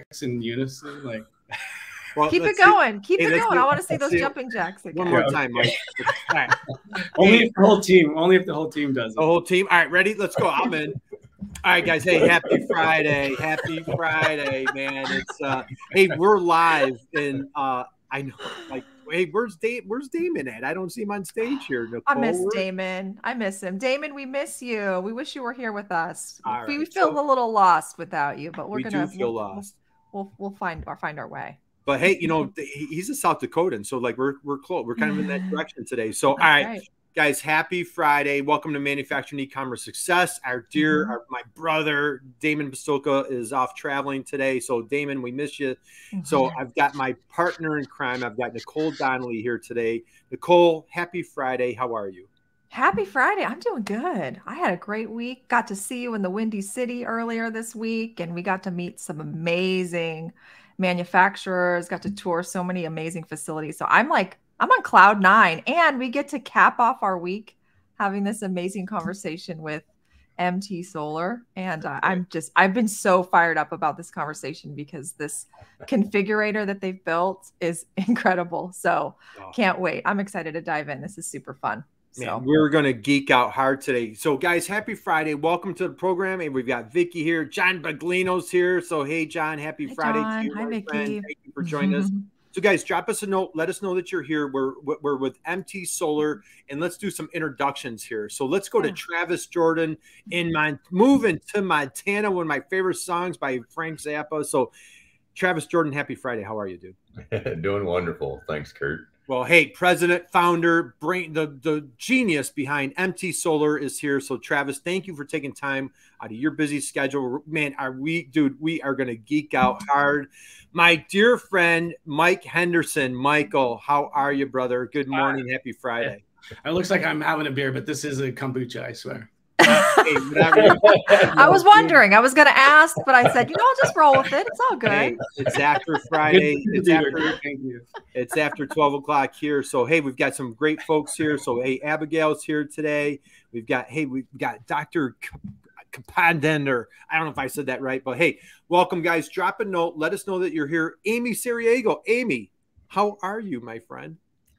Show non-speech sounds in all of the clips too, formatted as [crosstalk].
jacks in unison? Like, [laughs] well, keep it going. Keep hey, it going. I want to see those see jumping jacks again. One more time, Mike. [laughs] right. [laughs] Only if the whole team. Only if the whole team does it. The whole team. All right, ready? Let's go. I'm in. All right, guys. Hey, happy Friday. Happy Friday, man. It's uh hey, we're live and uh I know like hey, where's Dave where's Damon at? I don't see him on stage here. Nicole. I miss Damon. I miss him. Damon, we miss you. We wish you were here with us. All we right, feel so, a little lost without you, but we're we gonna feel lost. We'll, we'll find or find our way. But hey, you know, he's a South Dakotan, so like we're we're close. We're kind of in that [laughs] direction today. So all right. right guys happy friday welcome to manufacturing e-commerce success our dear mm-hmm. our, my brother damon Pistulka is off traveling today so damon we miss you mm-hmm. so i've got my partner in crime i've got nicole donnelly here today nicole happy friday how are you happy friday i'm doing good i had a great week got to see you in the windy city earlier this week and we got to meet some amazing manufacturers got to tour so many amazing facilities so i'm like I'm on cloud nine, and we get to cap off our week having this amazing conversation with MT Solar. And uh, I'm just, I've been so fired up about this conversation because this configurator that they've built is [laughs] incredible. So can't wait. I'm excited to dive in. This is super fun. Man, so. we're gonna geek out hard today. So, guys, happy Friday! Welcome to the program. And we've got Vicky here, John Baglino's here. So, hey, John, happy Hi, Friday John. to you, Hi, Vicky. Friend. Thank you for joining us. [laughs] So, guys, drop us a note. Let us know that you're here. We're we're with MT Solar, and let's do some introductions here. So, let's go to Travis Jordan in mm-hmm. my moving to Montana. One of my favorite songs by Frank Zappa. So, Travis Jordan, happy Friday. How are you, dude? [laughs] Doing wonderful. Thanks, Curt. Well, hey, president, founder, brain, the, the genius behind MT Solar is here. So, Travis, thank you for taking time out of your busy schedule. Man, are we, dude, we are going to geek out hard. My dear friend, Mike Henderson. Michael, how are you, brother? Good morning. Happy Friday. It looks like I'm having a beer, but this is a kombucha, I swear. [laughs] I was wondering. I was going to ask, but I said, you know, I'll just roll with it. It's all good. Hey, it's after [laughs] Friday. it's after. Thank you. It's after twelve o'clock here. So hey, we've got some great folks here. So hey, Abigail's here today. We've got hey, we've got Doctor Kapandender. I don't know if I said that right, but hey, welcome guys. Drop a note. Let us know that you're here. Amy Sariego. Amy, how are you, my friend?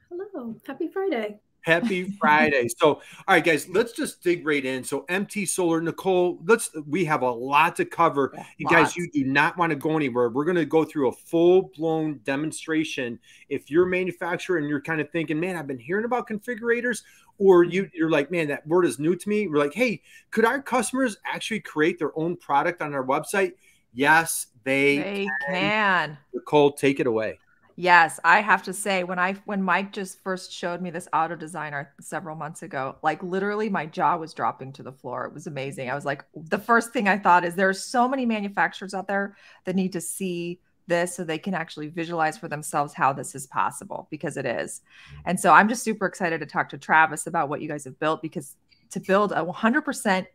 Hello. Happy Friday. Happy [laughs] Friday. So, all right, guys, let's just dig right in. So, MT Solar, Nicole, let's we have a lot to cover. You guys, you do not want to go anywhere. We're going to go through a full blown demonstration. If you're a manufacturer and you're kind of thinking, man, I've been hearing about configurators, or you, mm-hmm. you're like, man, that word is new to me. We're like, hey, could our customers actually create their own product on our website? Yes, they, they can. can. Nicole, take it away. Yes, I have to say when I when Mike just first showed me this auto designer several months ago, like literally my jaw was dropping to the floor. It was amazing. I was like the first thing I thought is there's so many manufacturers out there that need to see this so they can actually visualize for themselves how this is possible because it is. Mm-hmm. And so I'm just super excited to talk to Travis about what you guys have built because to build a 100%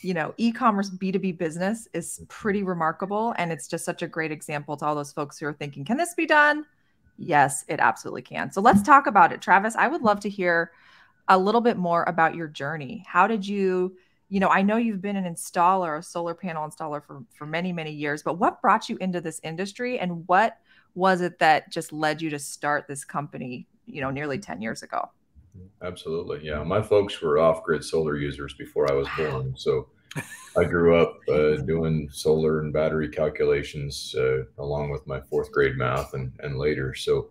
you know e-commerce b2b business is mm-hmm. pretty remarkable and it's just such a great example to all those folks who are thinking can this be done Yes, it absolutely can. So let's talk about it. Travis, I would love to hear a little bit more about your journey. How did you, you know, I know you've been an installer, a solar panel installer for, for many, many years, but what brought you into this industry and what was it that just led you to start this company, you know, nearly 10 years ago? Absolutely. Yeah. My folks were off grid solar users before I was born. So I grew up uh, doing solar and battery calculations uh, along with my fourth grade math and, and later. So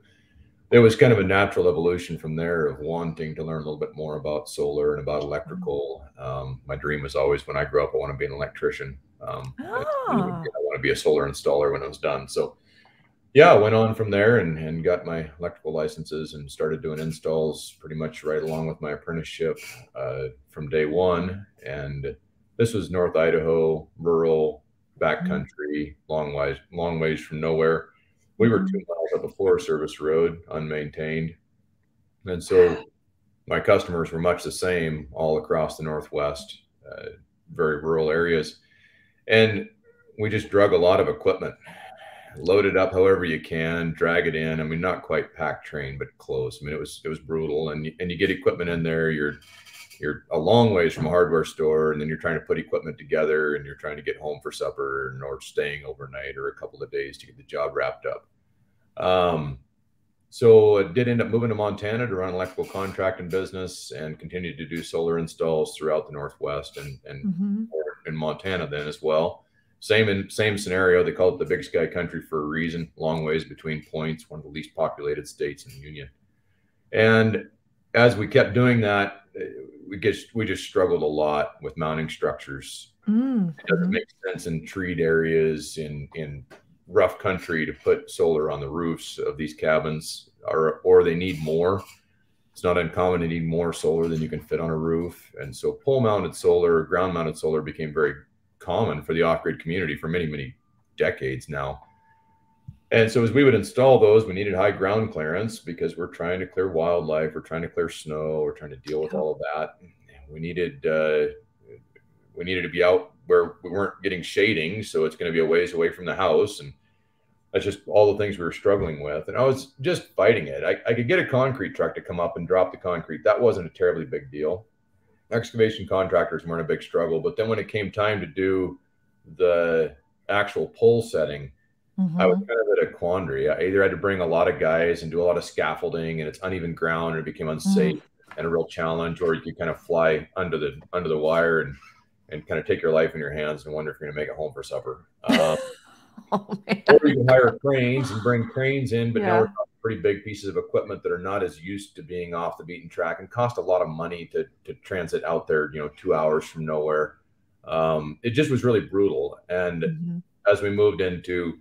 it was kind of a natural evolution from there of wanting to learn a little bit more about solar and about electrical. Um, my dream was always when I grew up, I want to be an electrician. Um, oh. I, want to be a solar installer when I was done. So yeah, I went on from there and, and got my electrical licenses and started doing installs pretty much right along with my apprenticeship uh, from day one. And this was North Idaho, rural, backcountry, long ways, long ways from nowhere. We were two miles up a Forest Service road, unmaintained, and so my customers were much the same all across the Northwest, uh, very rural areas, and we just drug a lot of equipment, load it up however you can, drag it in. I mean, not quite pack train, but close. I mean, it was it was brutal, and and you get equipment in there, you're you're a long ways from a hardware store and then you're trying to put equipment together and you're trying to get home for supper or staying overnight or a couple of days to get the job wrapped up um, so I did end up moving to Montana to run electrical contracting business and continued to do solar installs throughout the Northwest and, and mm-hmm. in Montana then as well. Same in same scenario. They call it the Big Sky Country for a reason. Long ways between points, one of the least populated states in the union. And as we kept doing that, we just we just struggled a lot with mounting structures. Mm-hmm. It doesn't make sense in treed areas in in rough country to put solar on the roofs of these cabins, or or they need more. It's not uncommon to need more solar than you can fit on a roof, and so pole mounted solar, ground mounted solar became very common for the off grid community for many many decades now. And so as we would install those, we needed high ground clearance because we're trying to clear wildlife, we're trying to clear snow, we're trying to deal with all of that. We needed uh, we needed to be out where we weren't getting shading, so it's going to be a ways away from the house, and that's just all the things we were struggling with. And I was just fighting it. I, I could get a concrete truck to come up and drop the concrete. That wasn't a terribly big deal. Excavation contractors weren't a big struggle, but then when it came time to do the actual pole setting, mm-hmm. I was kind of at a quandary. I either had to bring a lot of guys and do a lot of scaffolding, and it's uneven ground, and it became unsafe mm-hmm. and a real challenge, or you could kind of fly under the under the wire and and kind of take your life in your hands and wonder if you're going to make it home for supper. Um, [laughs] oh, or you can hire cranes and bring cranes in, but yeah. now we're talking pretty big pieces of equipment that are not as used to being off the beaten track and cost a lot of money to to transit out there. You know, two hours from nowhere. Um, it just was really brutal. And mm-hmm. as we moved into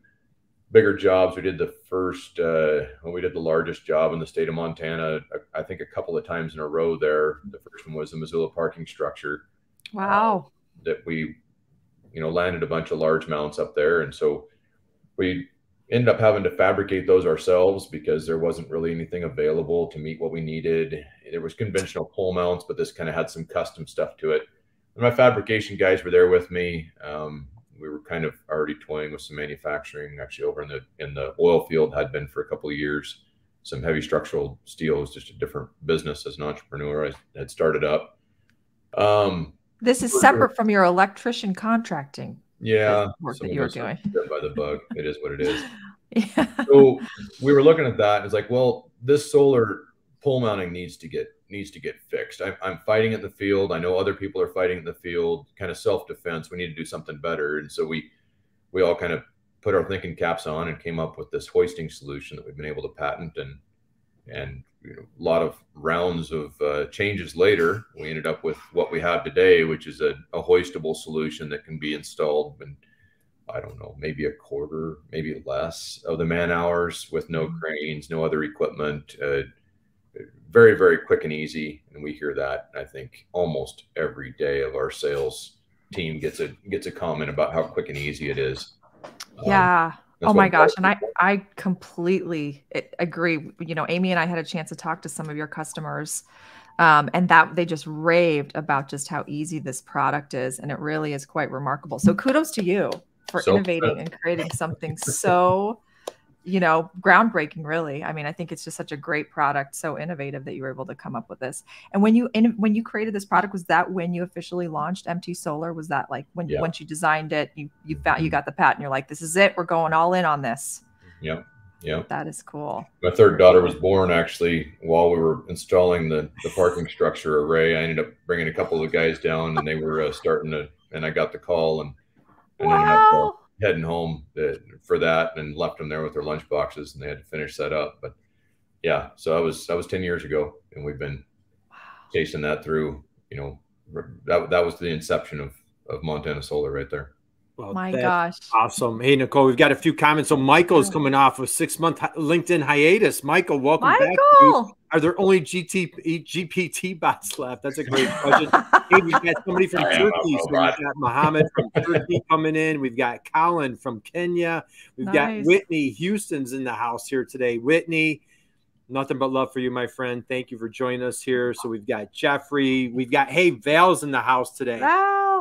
bigger jobs, we did the first. Uh, well, we did the largest job in the state of Montana. I think a couple of times in a row. There, the first one was the Missoula parking structure. Wow that we, you know, landed a bunch of large mounts up there. And so we ended up having to fabricate those ourselves because there wasn't really anything available to meet what we needed. There was conventional pole mounts, but this kind of had some custom stuff to it. And my fabrication guys were there with me. Um, we were kind of already toying with some manufacturing actually over in the in the oil field had been for a couple of years some heavy structural steel was just a different business as an entrepreneur i had started up um, this is separate from your electrician contracting. Yeah, work that you're doing. By the bug, it is what it is. [laughs] yeah. So we were looking at that. And it's like, well, this solar pole mounting needs to get needs to get fixed. I'm, I'm fighting in the field. I know other people are fighting in the field. Kind of self defense. We need to do something better. And so we we all kind of put our thinking caps on and came up with this hoisting solution that we've been able to patent and and you know, a lot of rounds of uh, changes later, we ended up with what we have today, which is a, a hoistable solution that can be installed in, I don't know, maybe a quarter, maybe less of the man hours with no mm-hmm. cranes, no other equipment. Uh, very, very quick and easy. And we hear that, I think, almost every day of our sales team gets a gets a comment about how quick and easy it is. Yeah. Um, oh my gosh and i i completely agree you know amy and i had a chance to talk to some of your customers um, and that they just raved about just how easy this product is and it really is quite remarkable so kudos to you for so innovating and creating something so you know, groundbreaking, really. I mean, I think it's just such a great product, so innovative that you were able to come up with this. And when you in, when you created this product, was that when you officially launched MT Solar? Was that like when yeah. once you designed it, you you found you mm-hmm. got the patent, you're like, this is it, we're going all in on this. Mm-hmm. Yep. Yeah. That is cool. My third daughter was born actually while we were installing the, the parking structure array. I ended up bringing a couple of the guys down and they were uh, starting to, and I got the call and, and uh, wow heading home for that and left them there with their lunch boxes and they had to finish that up. But yeah, so I was that was 10 years ago and we've been wow. chasing that through, you know, that, that was the inception of, of Montana Solar right there. Well, My gosh. Awesome. Hey, Nicole, we've got a few comments. So Michael's coming off a six month LinkedIn hiatus. Michael, welcome Michael. back. Are there only GT, GPT bots left? That's a great question. [laughs] hey, we've got somebody from Turkey. So we've got Mohammed from Turkey coming in. We've got Colin from Kenya. We've nice. got Whitney Houston's in the house here today. Whitney, nothing but love for you, my friend. Thank you for joining us here. So we've got Jeffrey. We've got, hey, Val's in the house today.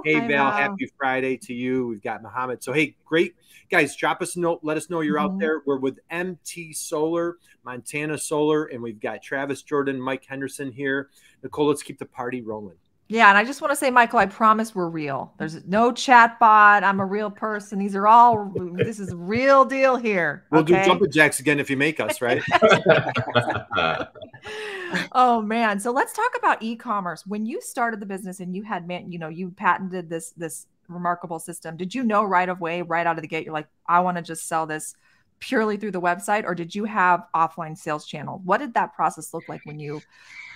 Hey, Val, happy Friday to you. We've got Muhammad. So, hey, great guys, drop us a note. Let us know you're mm-hmm. out there. We're with MT Solar, Montana Solar, and we've got Travis Jordan, Mike Henderson here. Nicole, let's keep the party rolling. Yeah, and I just want to say, Michael, I promise we're real. There's no chat bot. I'm a real person. These are all. this is a real deal here. We'll okay? do jumping jacks again if you make us, right? [laughs] [laughs] oh man, so let's talk about e-commerce. When you started the business and you had, man, you know, you patented this this remarkable system. Did you know right away, right out of the gate, you're like, I want to just sell this purely through the website, or did you have offline sales channel? What did that process look like when you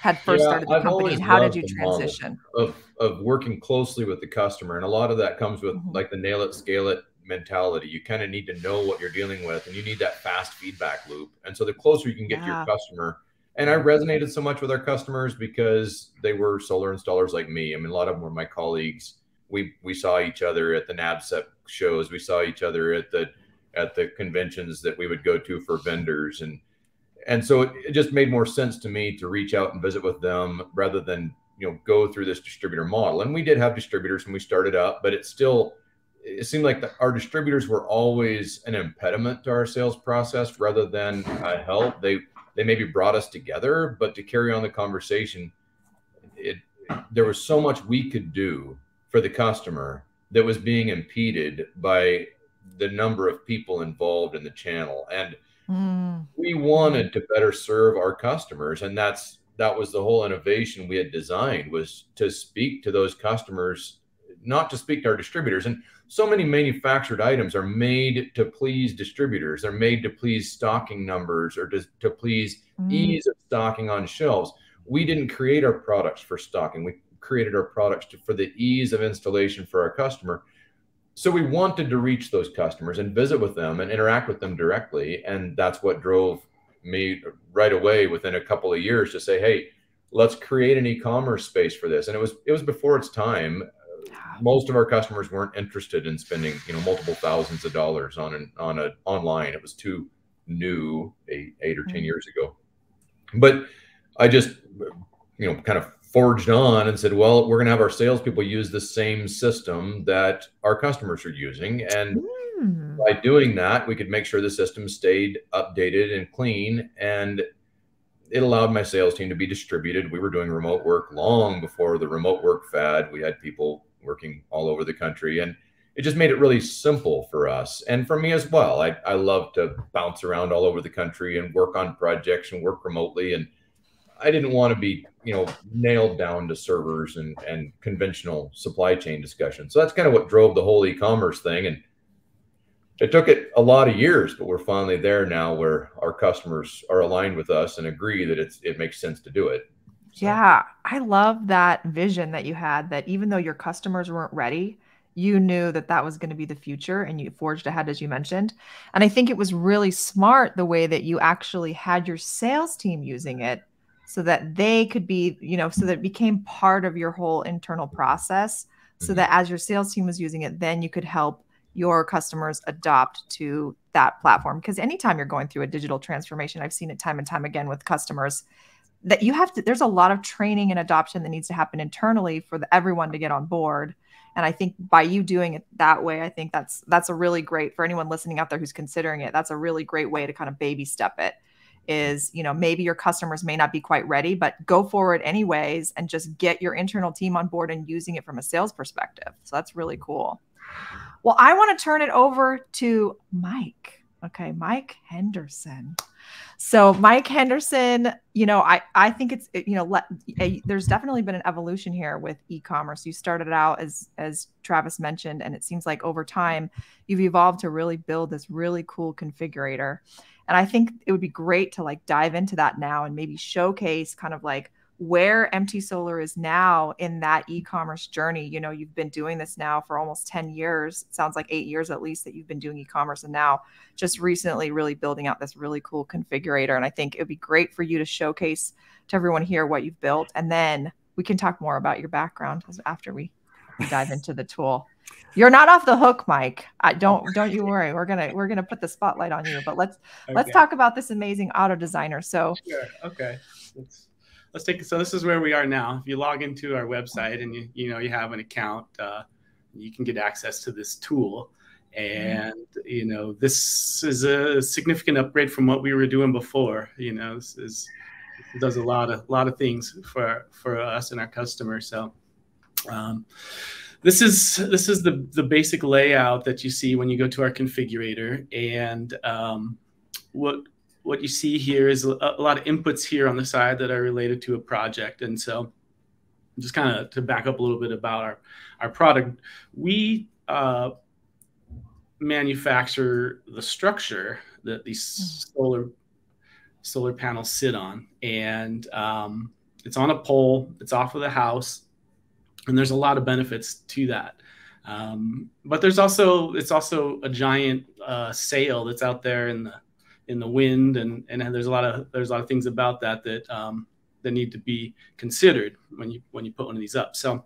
had first yeah, started the I've company, and how did you transition? Of of working closely with the customer, and a lot of that comes with mm-hmm. like the nail it, scale it mentality. You kind of need to know what you're dealing with, and you need that fast feedback loop. And so the closer you can get yeah. to your customer, and I resonated so much with our customers because they were solar installers like me. I mean, a lot of them were my colleagues. We we saw each other at the NABCEP shows. We saw each other at the at the conventions that we would go to for vendors. And and so it, it, just made more sense to me to reach out and visit with them rather than you know go through this distributor model. And we did have distributors when we started up but it still it seemed like the, our distributors were always an impediment to our sales process rather than a help. They they maybe brought us together but to carry on the conversation it there was so much we could do for the customer that was being impeded by the number of people involved in the channel. And mm. we wanted to better serve our customers. And that's that was the whole innovation we had designed was to speak to those customers not to speak to our distributors. And so many manufactured items are made to please distributors. They're made to please stocking numbers or to, to please mm. ease of stocking on shelves. We didn't create our products for stocking. We created our products to, for the ease of installation for our customer so we wanted to reach those customers and visit with them and interact with them directly. And that's what drove me right away within a couple of years to say, hey, let's create an e-commerce space for this. And it was it was before its time. Most of our customers weren't interested in spending, you know, multiple thousands of dollars on an on a online. It was too new eight, eight or 10 mm-hmm. years ago. But I just, you know, kind of forged on and said, well, we're going to have our salespeople use the same system that our customers are using. And mm. by doing that, we could make sure the system stayed updated and clean. And it allowed my sales team to be distributed. We were doing remote work long before the remote work fad. We had people working all over the country. And it just made it really simple for us and for me as well. I, I love to bounce around all over the country and work on projects and work remotely. And I didn't want to be, you know, nailed down to servers and and conventional supply chain discussion. So that's kind of what drove the whole e-commerce thing. And it took it a lot of years, but we're finally there now where our customers are aligned with us and agree that it's it makes sense to do it. So. Yeah, I love that vision that you had that even though your customers weren't ready, you knew that that was going to be the future and you forged ahead as you mentioned. And I think it was really smart the way that you actually had your sales team using it so that they could be, you know, so that it became part of your whole internal process. So mm-hmm. that as your sales team was using it, then you could help your customers adopt to that platform. Because anytime you're going through a digital transformation, I've seen it time and time again with customers that you have to, there's a lot of training and adoption that needs to happen internally for the, everyone to get on board. And I think by you doing it that way, I think that's that's a really great for anyone listening out there who's considering it. That's a really great way to kind of baby step it is you know maybe your customers may not be quite ready but go forward anyways and just get your internal team on board and using it from a sales perspective. So that's really cool. Well i want to turn it over to mike. Okay mike henderson. So mike henderson you know i i think it's you know let, a, there's definitely been an evolution here with e-commerce. You started out as as travis mentioned and it seems like over time you've evolved to really build this really cool configurator and I think it would be great to like dive into that now and maybe showcase kind of like where MT Solar is now in that e-commerce journey. You know, you've been doing this now for almost 10 years. It sounds like 8 years at least that you've been doing e-commerce and now just recently really building out this really cool configurator and I think it would be great for you to showcase to everyone here what you've built and then we can talk more about your background after we dive into the tool. You're not off the hook, Mike. I don't don't you [laughs] worry. We're gonna we're gonna put the spotlight on you. But let's okay. let's talk about this amazing auto designer. So sure. okay. Let's let's take it. so this is where we are now. If you log into our website and you you know you have an account, uh, you can get access to this tool. And you know this is a significant upgrade from what we were doing before. You know this is it does a lot of lot of things for for us and our customers. So Um, this is this is the the basic layout that you see when you go to our configurator, and um, what what you see here is a, a, lot of inputs here on the side that are related to a project, and so just kind of to back up a little bit about our our product, we uh, manufacture the structure that these hmm. solar solar panels sit on, and um, it's on a pole. It's off of the house, and there's a lot of benefits to that. Um, but there's also it's also a giant uh, sail that's out there in the in the wind, and and there's a lot of there's a lot of things about that that um, that need to be considered when you when you put one of these up. So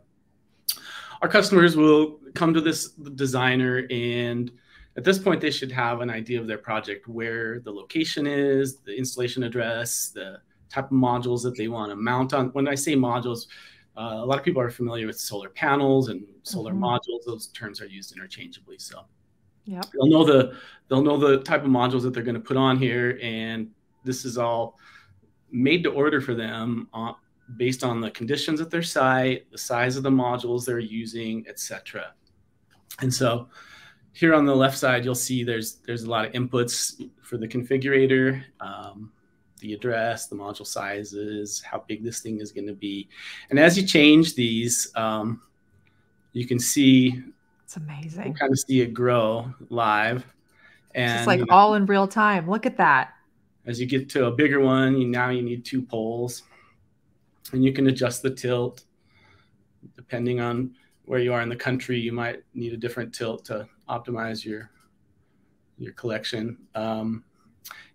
our customers will come to this designer and at this point they should have an idea of their project where the location is the installation address the type of modules that they want to mount on when i say modules uh, a lot of people are familiar with solar panels and solar mm-hmm. modules. Those terms are used interchangeably so. Yeah they'll know the they'll know the type of modules that they're going to put on here and this is all made to order for them on, based on the conditions at their site the size of the modules they're using etc and so here on the left side, you'll see there's there's a lot of inputs for the configurator, um, the address, the module sizes, how big this thing is going to be, and as you change these, um, you can see it's amazing. kind of see it grow live, and it's like all in real time. Look at that. As you get to a bigger one, you now you need two poles, and you can adjust the tilt depending on where you are in the country. You might need a different tilt to optimize your your collection. Um,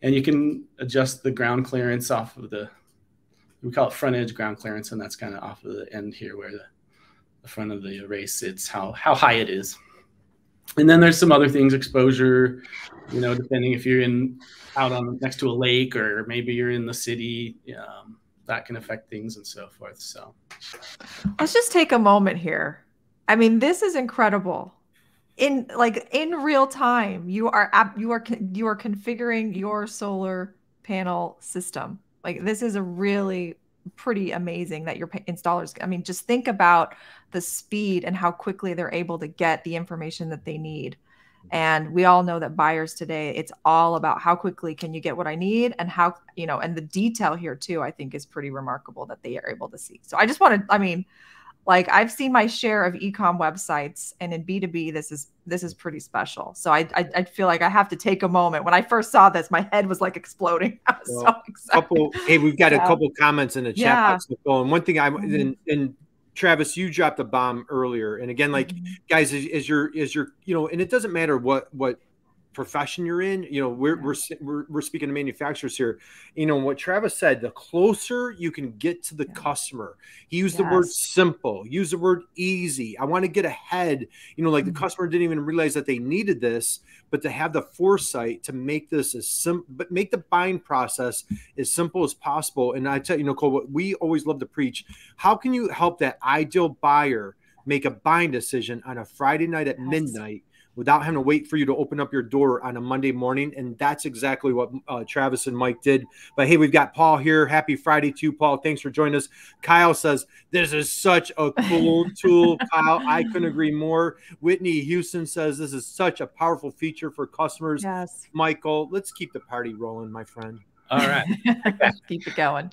and you can adjust the ground clearance off of the we call it front edge ground clearance, and that's kind of off of the end here where the, the front of the array sits, how how high it is. And then there's some other things, exposure, you know, depending if you're in out on next to a lake or maybe you're in the city, um, that can affect things and so forth. So let's just take a moment here. I mean, this is incredible in like in real time you are you are you are configuring your solar panel system. Like this is a really pretty amazing that your installers i mean just think about the speed and how quickly they're able to get the information that they need. And we all know that buyers today it's all about how quickly can you get what i need and how you know and the detail here too i think is pretty remarkable that they are able to see. So i just wanted i mean like I've seen my share of ecom websites, and in B two B, this is this is pretty special. So I, I, I feel like I have to take a moment. When I first saw this, my head was like exploding. [laughs] I was well, so excited. Couple, hey, we've got yeah. a couple comments in the chat yeah. box. And one thing I mm-hmm. and, and Travis, you dropped a bomb earlier, and again, like mm-hmm. guys, as, as you're as you're you know, and it doesn't matter what what profession you're in you know we're, we're we're we're speaking to manufacturers here you know what travis said the closer you can get to the yeah. customer he used yes. the word simple use the word easy i want to get ahead you know like mm-hmm. the customer didn't even realize that they needed this but to have the foresight to make this as simple but make the buying process as simple as possible and i tell you nicole what we always love to preach how can you help that ideal buyer make a buying decision on a friday night at yes. midnight without having to wait for you to open up your door on a Monday morning. And that's exactly what uh, Travis and Mike did. But hey, we've got Paul here. Happy Friday to you, Paul. Thanks for joining us. Kyle says, This is such a cool [laughs] tool, Kyle. I couldn't agree more. Whitney Houston says, This is such a powerful feature for customers. Yes. Michael, let's keep the party rolling, my friend. All right. [laughs] keep it going.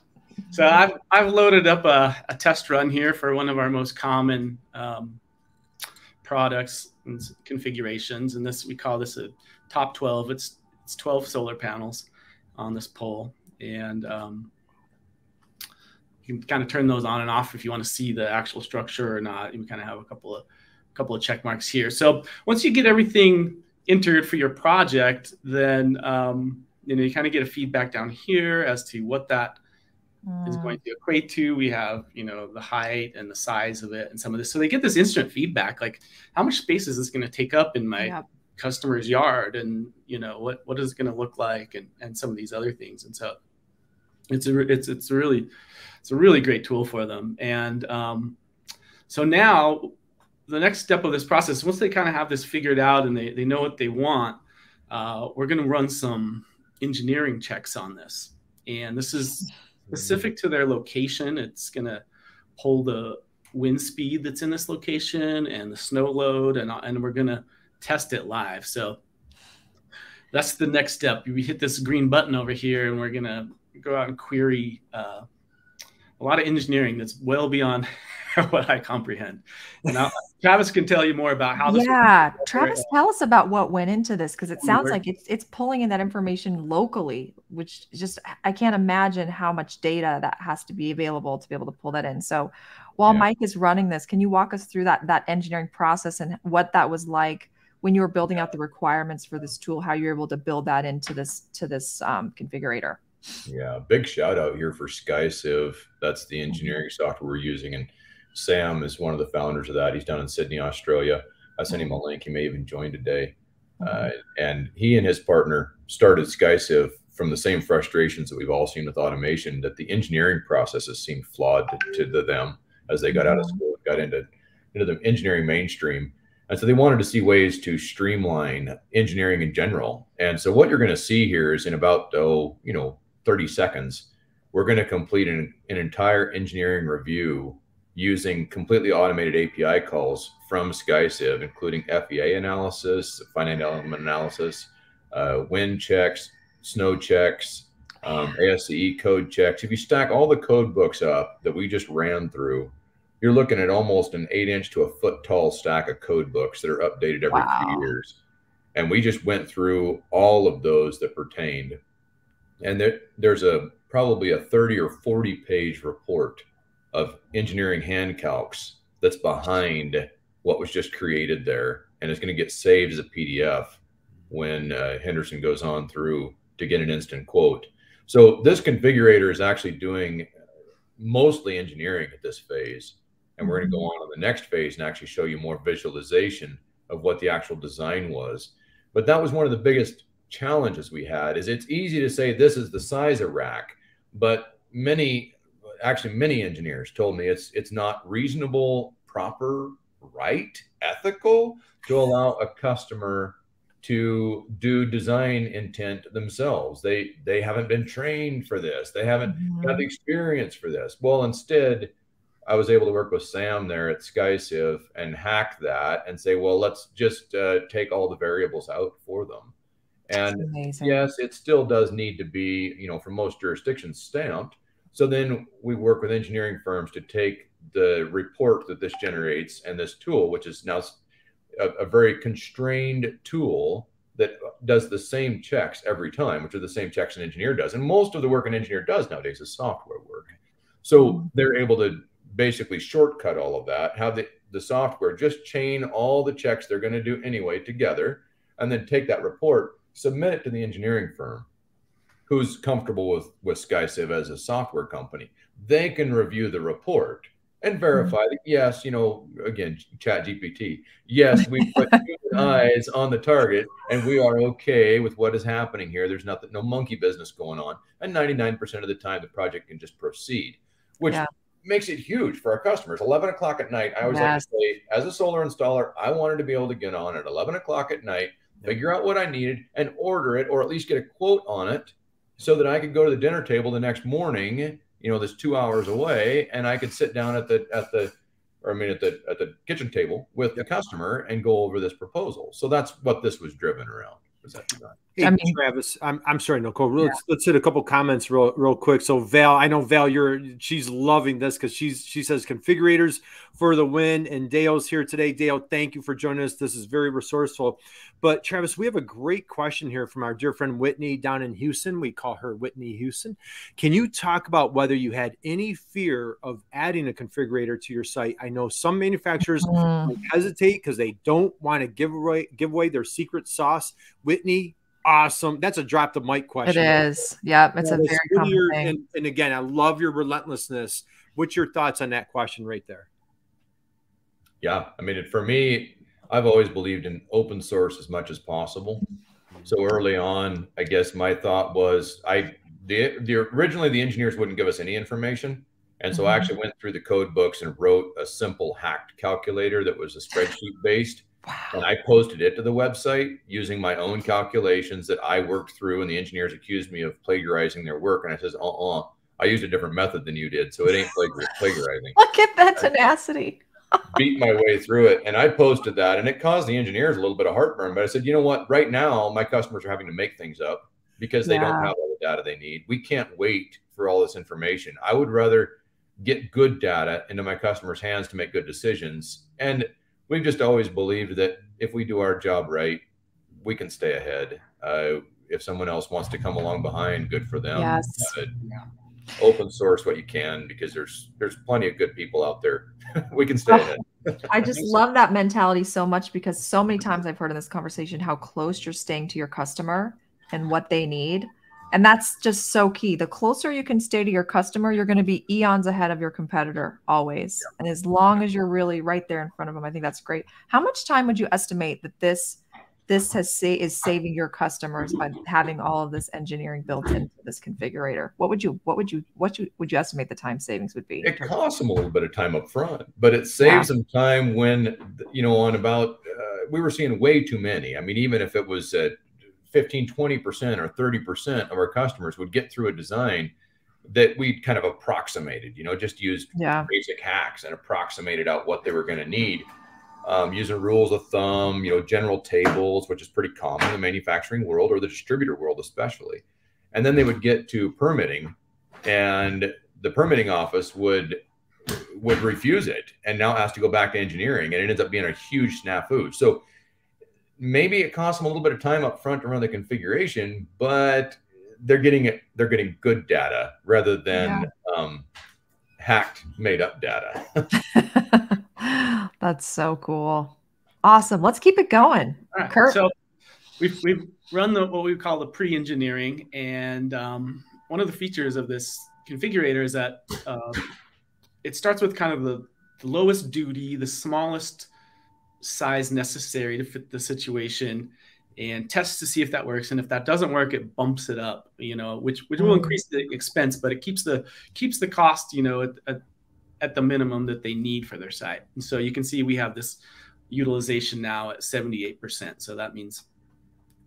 So I've, I've loaded up a, a, test run here for one of our most common um, products and configurations. And this we call this a top 12. It's it's 12 solar panels on this pole, and um, you can kind of turn those on and off if you want to see the actual structure or not. You kind of have a couple of couple of check marks here. So once you get everything entered for your project, then um, you know you kind of get a feedback down here as to what that mm. is going to equate to. We have, you know, the height and the size of it and some of this. So they get this instant feedback, like how much space is this going to take up in my yep. customer's yard? And, you know, what, what is it going to look like? And, and some of these other things. And so it's a, it's, it's really, it's a really great tool for them. And um, so now the next step of this process, once they kind of have this figured out and they, they know what they want, uh, we're going to run some engineering checks on this. And this is specific to their location. It's going to pull the wind speed that's in this location and the snow load, and, and we're going to test it live. So that's the next step. We hit this green button over here, and we're going to go out and query uh, a lot of engineering that's well beyond [laughs] [laughs] what I comprehend. Now, Travis can tell you more about how this. Yeah, Travis, tell us about what went into this because it sounds like it's it's pulling in that information locally, which just I can't imagine how much data that has to be available to be able to pull that in. So, while yeah. Mike is running this, can you walk us through that that engineering process and what that was like when you were building out the requirements for this tool? How you're able to build that into this to this um, configurator? Yeah, big shout out here for SkyCiv. That's the mm-hmm. engineering software we're using and Sam is one of the founders of that. He's down in Sydney, Australia. I sent him a mm-hmm. link. He may even join today. Mm-hmm. Uh, and he and his partner started SkyCiv from the same frustrations that we've all seen with automation, that the engineering processes seemed flawed to, to them as they got out of mm-hmm. school, and got into, into the engineering mainstream. And so they wanted to see ways to streamline engineering in general. And so what you're going to see here is in about, oh, you know, 30 seconds, we're going to complete an, an entire engineering review using completely automated API calls from SkyCiv, including FEA analysis, finite element analysis, uh, wind checks, snow checks, um, ASCE code checks. If you stack all the code books up that we just ran through, you're looking at almost an eight inch to a foot tall stack of code books that are updated every wow. few years. And we just went through all of those that pertained. And there, there's a probably a 30 or 40 page report of engineering hand calcs that's behind what was just created there and it's going to get saved as a pdf when uh, henderson goes on through to get an instant quote. So this configurator is actually doing mostly engineering at this phase and we're going to go on to the next phase and actually show you more visualization of what the actual design was. But that was one of the biggest challenges we had is it's easy to say this is the size of rack but many actually many engineers told me it's it's not reasonable, proper, right, ethical to allow a customer to do design intent themselves. They they haven't been trained for this. They haven't mm-hmm. got the experience for this. Well, instead, I was able to work with Sam there at SkyCiv and hack that and say, well, let's just uh, take all the variables out for them. And yes, it still does need to be, you know, for most jurisdictions stamped, so then we work with engineering firms to take the report that this generates and this tool, which is now a, a, very constrained tool that does the same checks every time, which are the same checks an engineer does. And most of the work an engineer does nowadays is software work. So mm-hmm. they're able to basically shortcut all of that, have the, the software just chain all the checks they're going to do anyway together, and then take that report, submit it to the engineering firm who's comfortable with with SkyCiv as a software company. They can review the report and verify mm-hmm. that yes, you know, again, Chat GPT, yes, we [laughs] put eyes on the target and we are okay with what is happening here. There's nothing, no monkey business going on, and 99% of the time the project can just proceed, which yeah. makes it huge for our customers. 11 o'clock at night, I always yes. like to say, as a solar installer, I wanted to be able to get on at 11 o'clock at night, figure out what I needed, and order it, or at least get a quote on it so that I could go to the dinner table the next morning, you know, that's two hours away, and I could sit down at the at the or I mean at the at the kitchen table with the customer and go over this proposal. So that's what this was driven around. Was that design? Hey, I mean, Travis, I'm, I'm sorry, Nicole. Let's, yeah. let's hit a couple comments real real quick. So Val, I know Val, you're she's loving this because she's she says configurators for the win. And Dale's here today. Dale, thank you for joining us. This is very resourceful. But Travis, we have a great question here from our dear friend Whitney down in Houston. We call her Whitney Houston. Can you talk about whether you had any fear of adding a configurator to your site? I know some manufacturers mm. hesitate because they don't want to give away give away their secret sauce. Whitney, awesome. That's a drop the mic question. It is. Yeah, it's a very common your, thing. And, and, again, I love your relentlessness. What's your thoughts on that question right there? Yeah, I mean, for me, I've always believed in open source as much as possible. So early on, I guess my thought was I the, the originally the engineers wouldn't give us any information. And so mm-hmm. I actually went through the code books and wrote a simple hacked calculator that was a spreadsheet based Wow. And I posted it to the website using my own calculations that I worked through, and the engineers accused me of plagiarizing their work. And I says, uh uh-uh, I used a different method than you did, so it ain't [laughs] plagiarizing. Look at that tenacity. [laughs] beat my way through it, and I posted that, and it caused the engineers a little bit of heartburn. But I said, you know what? Right now, my customers are having to make things up because they yeah. don't have all the data they need. We can't wait for all this information. I would rather get good data into my customers' hands to make good decisions. And we've just always believed that if we do our job right, we can stay ahead. Uh, if someone else wants to come along behind, good for them. Yes. Uh, open source what you can because there's there's plenty of good people out there. [laughs] we can stay ahead. I just love that mentality so much because so many times I've heard in this conversation how close you're staying to your customer and what they need. And that's just so key. The closer you can stay to your customer, you're going to be eons ahead of your competitor always. Yeah. And as long as you're really right there in front of them, I think that's great. How much time would you estimate that this this has say is saving your customers by having all of this engineering built into this configurator? What would you what would you what you, would you estimate the time savings would be? It costs them a little bit of time up front, but it saves yeah. them time when you know on about uh, we were seeing way too many. I mean, even if it was at 15, 20% or 30% of our customers would get through a design that we kind of approximated, you know, just used yeah. basic hacks and approximated out what they were going to need. Um, using rules of thumb, you know, general tables, which is pretty common in the manufacturing world or the distributor world, especially. And then they would get to permitting, and the permitting office would would refuse it, and now has to go back to engineering, and it ends up being a huge snafu. So maybe it costs them a little bit of time up front to run the configuration, but they're getting it. They're getting good data rather than yeah. um, hacked, made up data. [laughs] That's so cool. Awesome. Let's keep it going. Right. Curt. So we've, we've run the what we call the pre-engineering, and um, one of the features of this configurator is that uh, it starts with kind of the, the lowest duty, the smallest size necessary to fit the situation and test to see if that works. And if that doesn't work it bumps it up you know which which will mm-hmm. increase the expense but it keeps the keeps the cost you know at, at, at the minimum that they need for their site. And so you can see we have this utilization now at 78% so that means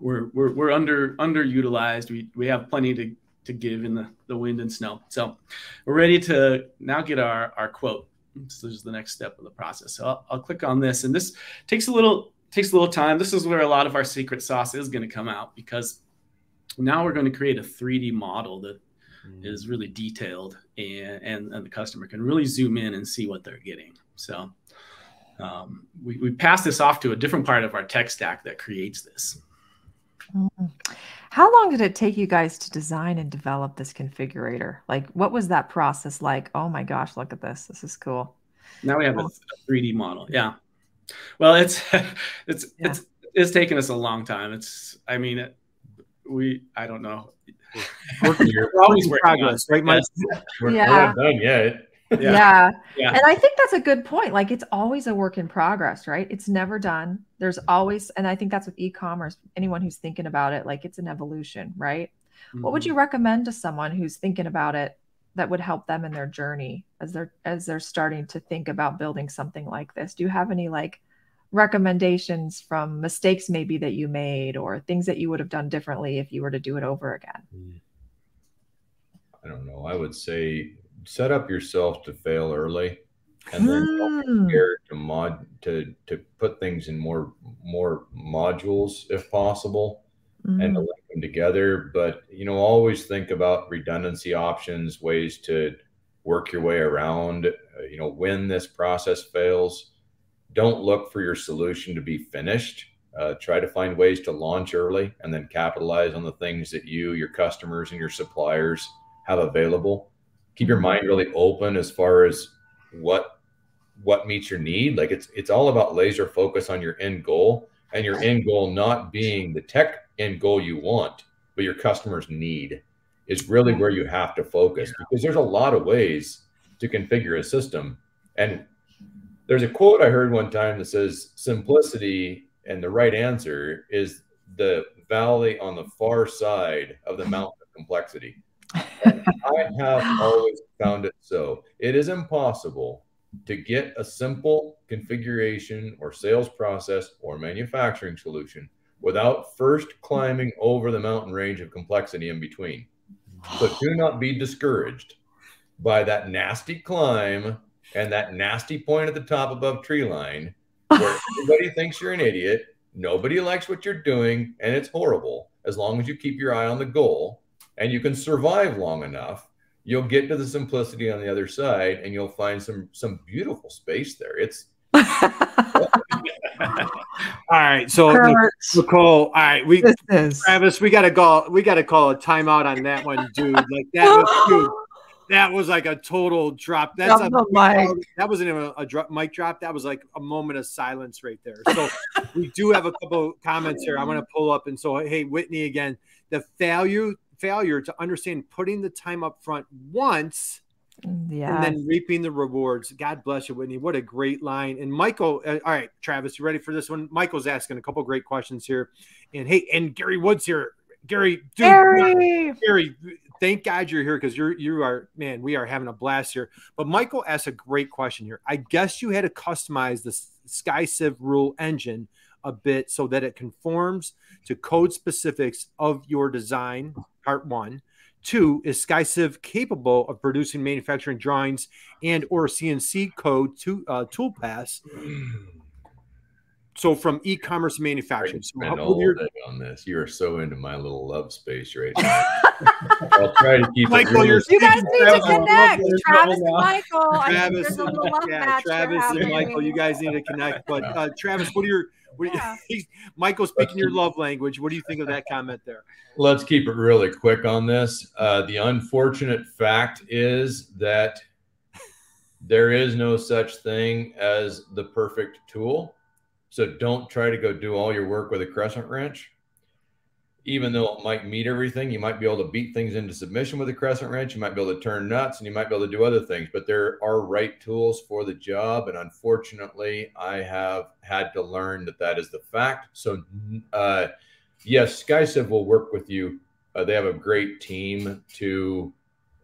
we're we're, we're under underutilized. We we have plenty to to give in the, the wind and snow. So we're ready to now get our our quote this is the next step of the process. So I'll, I'll click on this, and this takes a little takes a little time. This is where a lot of our secret sauce is going to come out because now we're going to create a 3D model that mm. is really detailed, and, and and the customer can really zoom in and see what they're getting. So um, we we pass this off to a different part of our tech stack that creates this. How long did it take you guys to design and develop this configurator? Like, what was that process like? Oh my gosh, look at this. This is cool. Now we have a 3D model. Yeah. Well, it's [laughs] it's yeah. it's it's taken us a long time. It's I mean, it, we I don't know. We're, always working progress, right, Mike? We're, yeah. we're not done yet. Yeah. yeah. yeah. And I think that's a good point. Like it's always a work in progress, right? It's never done. There's always, and I think that's with e-commerce, anyone who's thinking about it, like it's an evolution, right? Mm-hmm. What would mm-hmm. you recommend to someone who's thinking about it that would help them in their journey as they're as they're starting to think about building something like this? Do you have any like recommendations from mistakes maybe that you made or things that you would have done differently if you were to do it over again? I don't know. I would say set up yourself to fail early and then hmm. scared to mod to to put things in more more modules if possible mm. and to hmm. link them together but you know always think about redundancy options ways to work your way around uh, you know when this process fails don't look for your solution to be finished uh, try to find ways to launch early and then capitalize on the things that you your customers and your suppliers have available keep your mm-hmm. mind really open as far as what what meets your need. Like it's it's all about laser focus on your end goal and your end goal not being the tech end goal you want but your customers need is really where you have to focus because there's a lot of ways to configure a system. And there's a quote i heard one time that says simplicity and the right answer is the valley on the far side of the mountain of complexity I have always found it so. It is impossible to get a simple configuration or sales process or manufacturing solution without first climbing over the mountain range of complexity in between. So do not be discouraged by that nasty climb and that nasty point at the top above tree line where [laughs] everybody thinks you're an idiot. Nobody likes what you're doing, and it's horrible. As long as you keep your eye on the goal and you can survive long enough, you'll get to the simplicity on the other side and you'll find some some beautiful space there. It's [laughs] all right, so Nicole, all right, we Travis, we gotta call We gotta call a timeout on that one, dude. Like that was dude, [gasps] that was like a total drop. That's a, that wasn't even a, a drop, mic drop. That was like a moment of silence right there. So [laughs] we do have a couple comments here. I'm gonna pull up, and so hey, Whitney again. The failure failure to understand putting the time up front once yeah. And then reaping the rewards. God bless you, Whitney. What a great line. And Michael, uh, all right, Travis, you ready for this one? Michael's asking a couple great questions here. And hey, and Gary Woods here. Gary, dude, Gary, Gary thank God you're here because you're you are man, we are having a blast here. But Michael asked a great question here. I guess you had to customize the SkyCiv rule engine a bit so that it conforms to code specifics of your design, part one. Two, is SkyCiv capable of producing manufacturing drawings and or CNC code to uh, toolpaths? [clears throat] So from e-commerce manufacturing. So how, all your... on this. You are so into my little love space right [laughs] now. I'll try to keep Michael, it. You guys need to connect. Travis and Michael. Travis, yeah, Travis and Michael, you guys need to connect. But uh, Travis, what are your what yeah. [laughs] you, Michael, speaking your love language, what do you think of that comment there? Let's keep it really quick on this. Uh, the unfortunate fact is that there is no such thing as the perfect tool. So don't try to go do all your work with a crescent wrench even though it might meet everything, you might be able to beat things into submission with a crescent wrench. You might be able to turn nuts and you might be able to do other things, but there are right tools for the job. And unfortunately, I have had to learn that that is the fact. So, uh, yes, SkyCiv will work with you. Uh, they have a great team to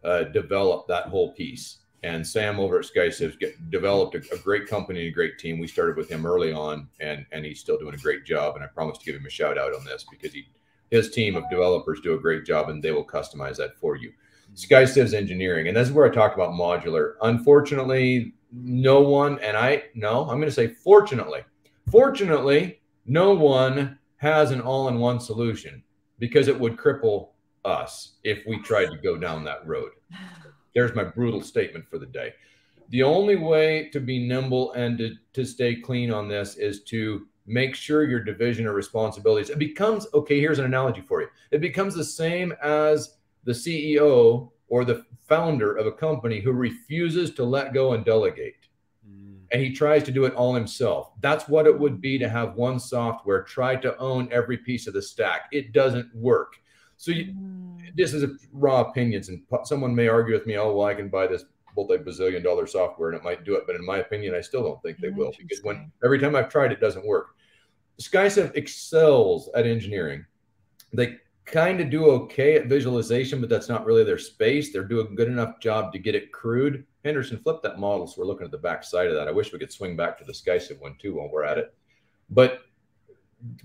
uh, develop that whole piece. And Sam over at SkyCiv get, developed a, a, great company and a great team. We started with him early on, and and he's still doing a great job. And I promise to give him a shout out on this because he his team of developers do a great job and they will customize that for you. Mm-hmm. SkyCiv's engineering, and this is where I talk about modular. Unfortunately, no one, and I no, I'm going to say fortunately, fortunately, no one has an all-in-one solution because it would cripple us if we tried to go down that road. There's my brutal statement for the day. The only way to be nimble and to, to stay clean on this is to make sure your division of responsibilities it becomes okay here's an analogy for you. It becomes the same as the ceo or the founder of a company who refuses to let go and delegate. Mm. and he tries to do it all himself. That's what it would be to have one software try to own every piece of the stack. It doesn't work. So you, mm. this is a raw opinions and someone may argue with me oh well i can buy this multi-bazillion dollar software and it might do it but in my opinion i still don't think they will because when every time i've tried it doesn't work. SkyCiv excels at engineering. They kind of do okay at visualization but that's not really their space. They're doing a good enough job to get it crude henderson flip that model so we're looking at the back side of that. I wish we could swing back to the SkyCiv one too while we're at it. But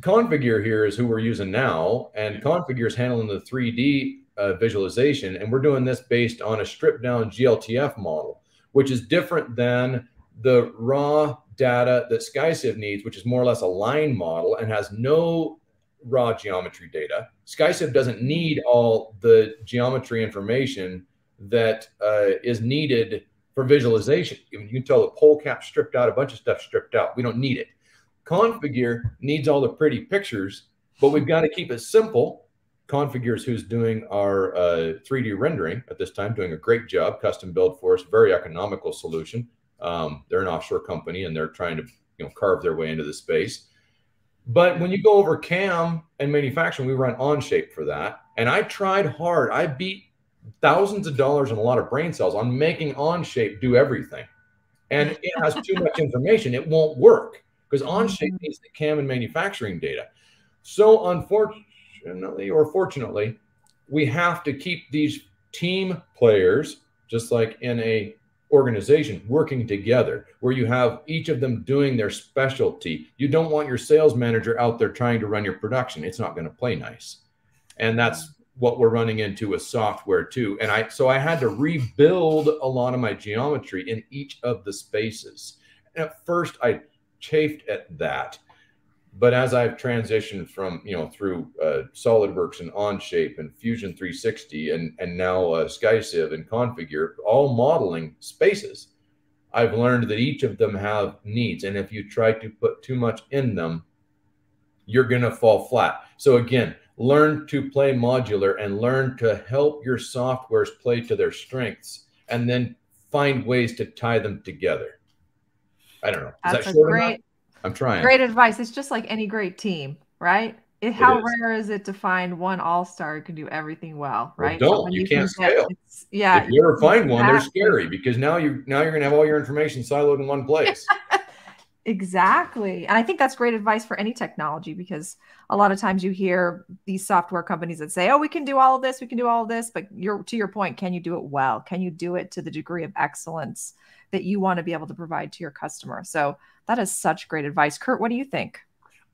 configure here is who we're using now and configure is handling the 3d uh, visualization. And we're doing this based on a stripped down GLTF model, which is different than the raw data that SkyCiv needs, which is more or less a line model and has no raw geometry data. SkyCiv doesn't need all the geometry information that uh, is needed for visualization. You can tell the pole cap stripped out, a bunch of stuff stripped out. We don't need it. Configure needs all the pretty pictures, but we've got to keep it simple Configures, who's doing our uh, 3D rendering at this time, doing a great job, custom build for us, very economical solution. Um, they're an offshore company and they're trying to you know carve their way into the space. But when you go over CAM and manufacturing, we run Onshape for that. And I tried hard. I beat thousands of dollars and a lot of brain cells on making Onshape do everything. And it has too much [laughs] information. It won't work because Onshape needs the CAM and manufacturing data. So unfortunately, unfortunately or fortunately, we have to keep these team players, just like in a organization, working together, where you have each of them doing their specialty. You don't want your sales manager out there trying to run your production. It's not going to play nice. And that's what we're running into with software too. And I so I had to rebuild a lot of my geometry in each of the spaces. And at first I chafed at that. But as I've transitioned from, you know, through uh, SolidWorks and Onshape and Fusion 360 and, and now uh, SkyCiv and Configure, all modeling spaces, I've learned that each of them have needs. And if you try to put too much in them, you're going to fall flat. So again, learn to play modular and learn to help your softwares play to their strengths and then find ways to tie them together. I don't know. Is That's that a great, enough? I'm trying. Great advice. It's just like any great team, right? It, how rare is it to find one all star who can do everything well, right? Well, don't you, you, can't scale. yeah. If you ever find one, they're scary because now you now you're gonna have all your information siloed in one place. [laughs] exactly, and I think that's great advice for any technology because a lot of times you hear these software companies that say, "Oh, we can do all of this, we can do all of this," but you're to your point, can you do it well? Can you do it to the degree of excellence that you want to be able to provide to your customer? So that is such great advice, Curt. What do you think?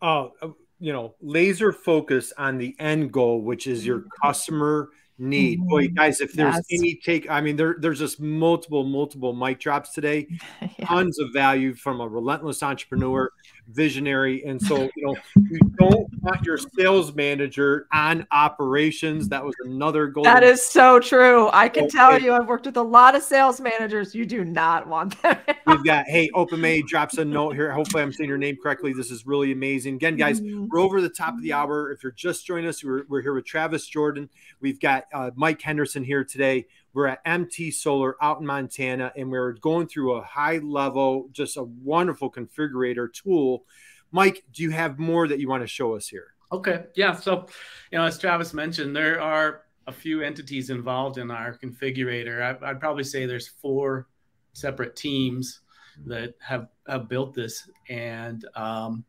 Oh, you know, laser focus on the end goal, which is your mm-hmm. customer need. Mm-hmm. Boy, guys, if there's yes. any take, I mean, there, there's just multiple, multiple mic drops today, [laughs] yeah. tons of value from a relentless entrepreneur, visionary. And so, you know, you don't want your sales manager on operations. That was another goal. That is so true. I can tell you, I've worked with a lot of sales managers. You do not want them. We've got, hey, Open May drops a note here. Hopefully, I'm saying your name correctly. This is really amazing. Again, guys, mm-hmm. we're over the top of the hour. If you're just joining us, we're, we're here with Travis Jordan. We've got uh, Mike Henderson here today. We're at MT Solar out in Montana, and we're going through a high level, just a wonderful configurator tool. Mike, do you have more that you want to show us here? Okay. Yeah. So, you know, as Travis mentioned, there are a few entities involved in our configurator. I, would probably say there's four separate teams that have, have built this. And, um,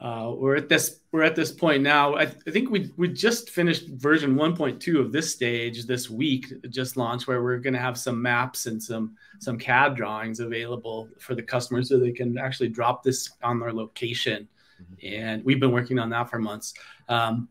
uh, we're at this we're at this point now. I, I, think we we just finished version 1.2 of this stage this week, just launched, where we're going to have some maps and some some CAD drawings available for the customers, so they can actually drop this on their location. Mm-hmm. And we've been working on that for months. Um,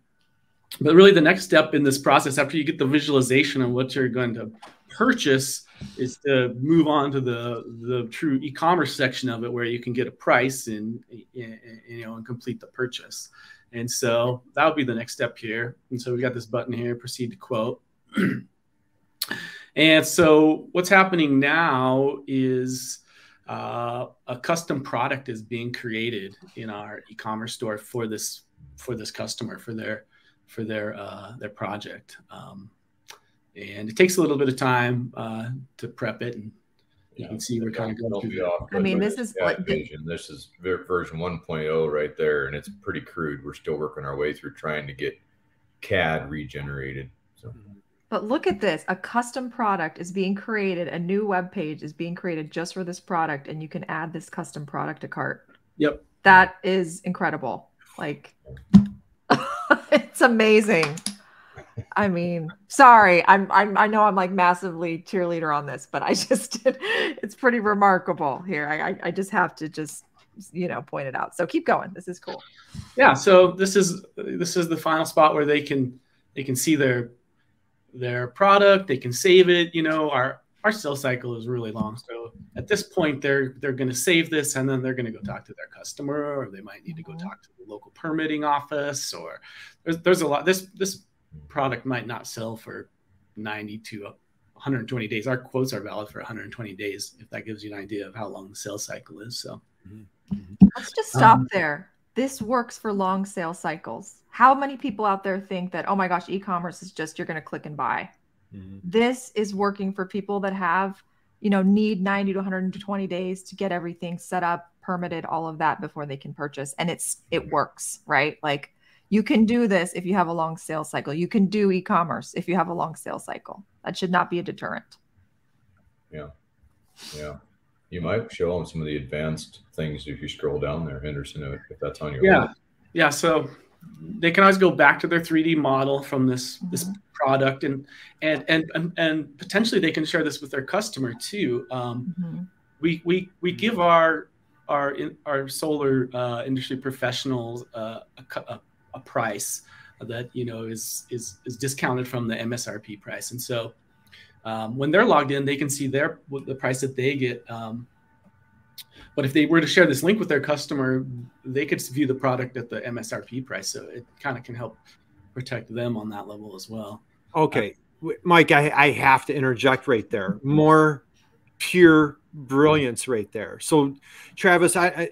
but really, the next step in this process, after you get the visualization of what you're going to purchase, is to move on to the the true e-commerce section of it where you can get a price and, and you know and complete the purchase. And so that would be the next step here. And so we got this button here proceed to quote. [clears throat] And so what's happening now is uh, a custom product is being created in our e-commerce store for this for this customer for their for their uh, their project. Um, and it takes a little bit of time uh, to prep it and you can see we're kind of going through off, I mean, this is like vision. This is version 1.0 right there, and it's pretty crude. We're still working our way through trying to get CAD regenerated. So. But look at this: a custom product is being created. A new web page is being created just for this product, and you can add this custom product to cart. Yep, that is incredible. Like, [laughs] it's amazing. I mean, sorry, I'm, I'm I know I'm like massively cheerleader on this, but I [laughs] just did. it's pretty remarkable here. I, I, I just have to just you know point it out. So keep going. This is cool. Yeah. So this is this is the final spot where they can they can see their their product. They can save it. You know, our our sales cycle is really long. So at this point, they're they're going to save this and then they're going to go talk to their customer, or they might need to go mm-hmm. talk to the local permitting office, or there's there's a lot. This this product might not sell for 90 to 120 days. Our quotes are valid for 120 days, if that gives you an idea of how long the sales cycle is. So mm-hmm. let's just stop um, there. This works for long sales cycles. How many people out there think that, oh my gosh, e commerce is just you're going to click and buy? Mm-hmm. This is working for people that have, you know, need 90 to 120 days to get everything set up, permitted, all of that before they can purchase. And it's, it works, right? Like, you can do this if you have a long sales cycle. You can do e-commerce if you have a long sales cycle. That should not be a deterrent. Yeah. Yeah. You might show them some of the advanced things if you scroll down there, Henderson, if that's on your Yeah. List. Yeah. So they can always go back to their 3D model from this mm-hmm. this product and, and and and and potentially they can share this with their customer too. Um, mm-hmm. We we we give our our our solar uh, industry professionals uh, a, a, a price that you know is is is discounted from the MSRP price, and so um, when they're logged in, they can see their the price that they get. Um, but if they were to share this link with their customer, they could view the product at the MSRP price. So it kind of can help protect them on that level as well. Okay. Mike, I, I have to interject right there. More pure brilliance right there. So, Travis, I, I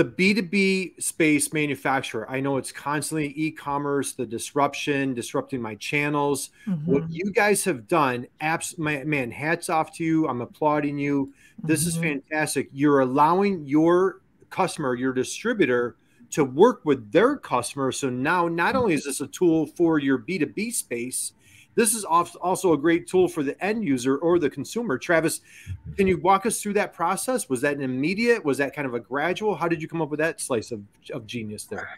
the B2B space manufacturer, I know it's constantly e commerce, the disruption, disrupting my channels. Mm-hmm. What you guys have done, apps, man, hats off to you. I'm applauding you. This mm-hmm. is fantastic. You're allowing your customer, your distributor, to work with their customer. So now, not only is this a tool for your B2B space, this is also a great tool for the end user or the consumer. Travis, can you walk us through that process? Was that an immediate? Was that kind of a gradual? How did you come up with that slice of, of genius there?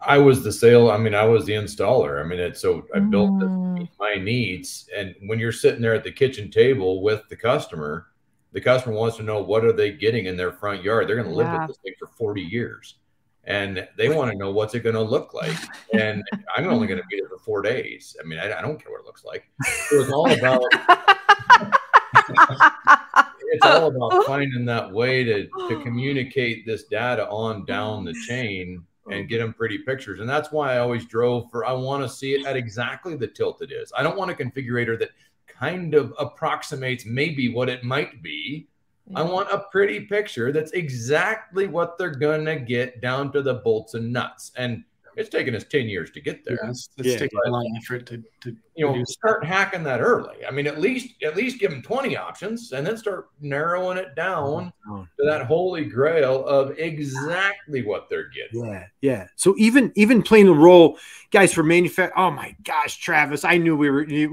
I was the sale. I mean, I was the installer. I mean, it's so I built mm. my needs. And when you're sitting there at the kitchen table with the customer, the customer wants to know what are they getting in their front yard. They're going to live yeah. with this thing for 40 years and they want to know what's it going to look like. And [laughs] I'm only going to be there for four days. I mean, I, I, don't care what it looks like. So it's all about. [laughs] it's all about finding that way to to communicate this data on down the chain and mm. get them pretty pictures. And that's why I always drove for. I want to see it at exactly the tilt it is. I don't want a configurator that kind of approximates maybe what it might be I want a pretty picture that's exactly what they're gonna get down to the bolts and nuts. And it's taken us 10 years to get there. Yeah, it's, it's yeah. taken a lot of effort to, to you know start hacking that early. I mean, at least at least give them 20 options and then start narrowing it down oh, to that holy grail of exactly what they're getting. Yeah, yeah. So even even playing the role, guys, for manufacturing. Oh my gosh, Travis, I knew we were [laughs] we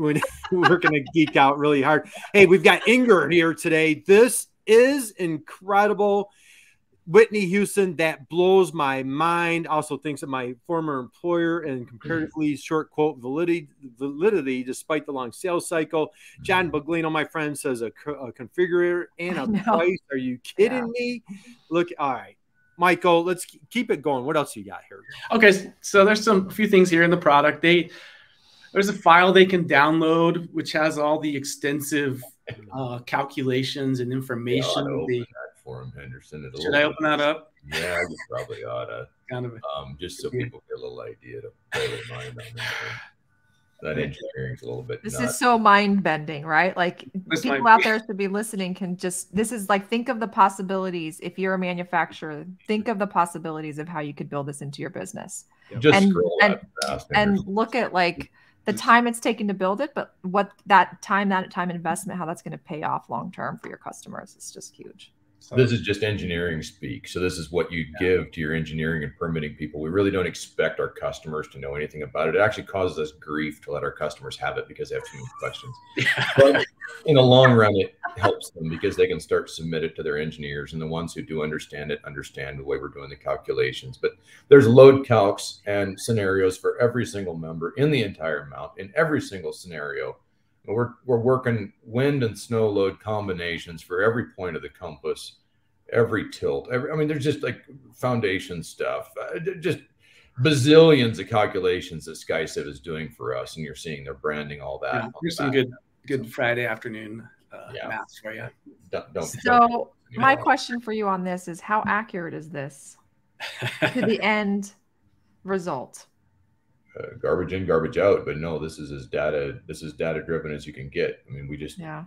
were gonna geek out really hard. Hey, we've got Inger here today. This is incredible. Whitney Houston, that blows my mind. Also thinks of my former employer and comparatively short quote validity, validity despite the long sales cycle. John mm-hmm. Baglino, my friend, says a, a configurator and a price. Are you kidding yeah. me? Look, all right. Michael, let's keep it going. What else you got here? Okay, so there's some a few things here in the product. They there's a file they can download which has all the extensive [laughs] uh, calculations and information. Yeah, for him, Henderson. Should I open that up? Yeah, you probably ought to. kind of. Um, just so people get a little idea to play their mind on that. That engineering's a little bit. This nuts. is so mind bending, right? Like this people out there to be listening can just. This is like think of the possibilities. If you're a manufacturer, think of the possibilities of how you could build this into your business. Just and and, and look at like the mm-hmm. time it's taken to build it, but what that time, that time investment, how that's going to pay off long term for your customers is just huge. So, this is just engineering speak. So this is what you yeah. give to your engineering and permitting people. We really don't expect our customers to know anything about it. It actually causes us grief to let our customers have it because they have too many questions. [laughs] but in the long run, it helps them because they can start to submit it to their engineers, and the ones who do understand it understand the way we're doing the calculations. But there's load calcs and scenarios for every single member in the entire mount in every single scenario we're, we're working wind and snow load combinations for every point of the compass, every tilt. Every, I mean, there's just like foundation stuff, uh, just bazillions of calculations that SkyCiv is doing for us. And you're seeing they're branding all that. Yeah, here's some good, good Friday afternoon uh, yeah. maths for you. Don't, don't so don't, my know. question for you on this is how accurate is this to the [laughs] end result? Uh, garbage in, garbage out. But no, this is as data. This is data driven as you can get. I mean, we just yeah.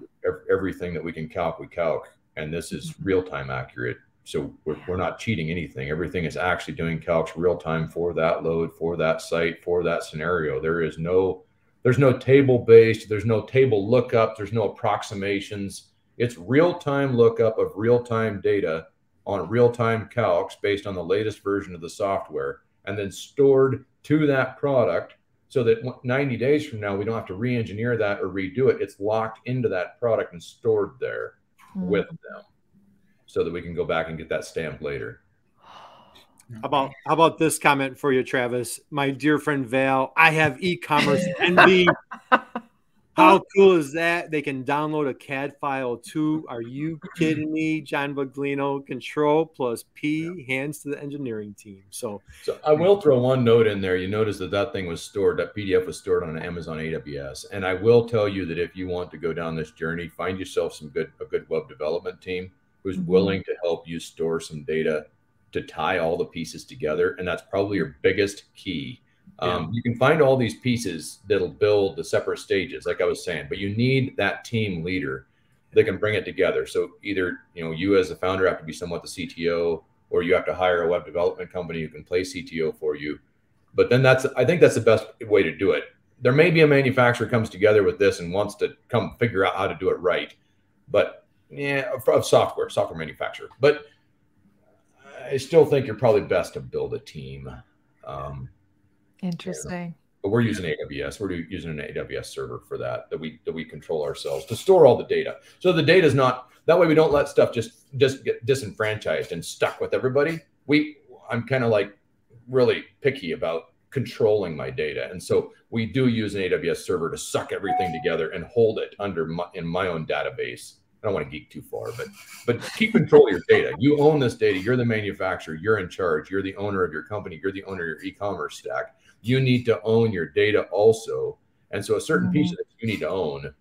everything that we can calc, we calc, and this is mm-hmm. real time accurate. So we're, we're not cheating anything. Everything is actually doing calcs real time for that load, for that site, for that scenario. There is no there's no table based. There's no table lookup. There's no approximations. It's real time lookup of real time data on real time calcs based on the latest version of the software and then stored to that product so that 90 days from now we don't have to re-engineer that or redo it. It's locked into that product and stored there mm-hmm. with them so that we can go back and get that stamp later. How about how about this comment for you travis? My dear friend val i have e-commerce [laughs] envy How cool is that? They can download a CAD file too. Are you kidding me? John Baglino, control plus P, hands to the engineering team. So, so I will throw one note in there. You notice that that thing was stored, that PDF was stored on Amazon AWS. And I will tell you that if you want to go down this journey, find yourself some good, a good web development team who's mm-hmm. willing to help you store some data to tie all the pieces together. And that's probably your biggest key um, You can find all these pieces that'll build the separate stages, like I was saying, but you need that team leader that can bring it together. So either you know you as a founder have to be somewhat the CTO, or you have to hire a web development company who can play CTO for you. But then that's I think that's the best way to do it. There may be a manufacturer comes together with this and wants to come figure out how to do it right, but yeah, of software, software manufacturer. But I still think you're probably best to build a team. Um, Interesting. But we're using AWS. We're using an AWS server for that that we that we control ourselves to store all the data. So the data is not that way. We don't let stuff just just get disenfranchised and stuck with everybody. We I'm kind of like really picky about controlling my data, and so we do use an AWS server to suck everything together and hold it under my, in my own database. I don't want to geek too far, but but keep control of your data. You own this data. You're the manufacturer. You're in charge. You're the owner of your company. You're the owner of your e-commerce stack you need to own your data also. And so a certain mm-hmm. piece of it you need to own.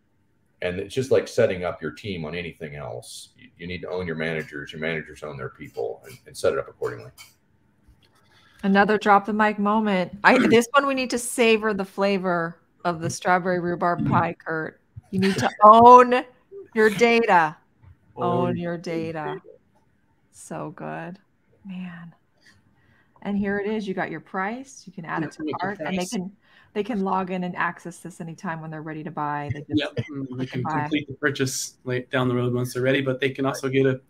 And it's just like setting up your team on anything else. You, you need to own your managers, your managers own their people and, and set it up accordingly. Another drop the mic moment. I [clears throat] this one we need to savor the flavor of the strawberry rhubarb [clears throat] pie, Curt. You need to own your data. Own your data. So good. Man. And here it is. You got your price. You can add it to cart, and they can they can log in and access this anytime when they're ready to buy. They just, yep. They can buy. complete the purchase late down the road once they're ready, but they can also get a,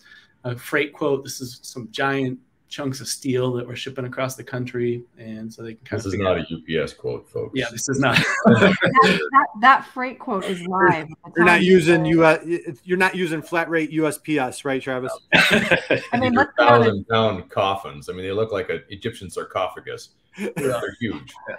a freight quote. This is some giant chunks of steel that we're shipping across the country, and so they can. Kind this is not a UPS quote, folks. Yeah, this is not. that, [laughs] that, that, freight quote is live. You're not using you. You're not using flat rate USPS, right, Travis? [laughs] I mean, let's thousand pound coffins. I mean, they look like an Egyptian sarcophagus. They're huge. Yeah.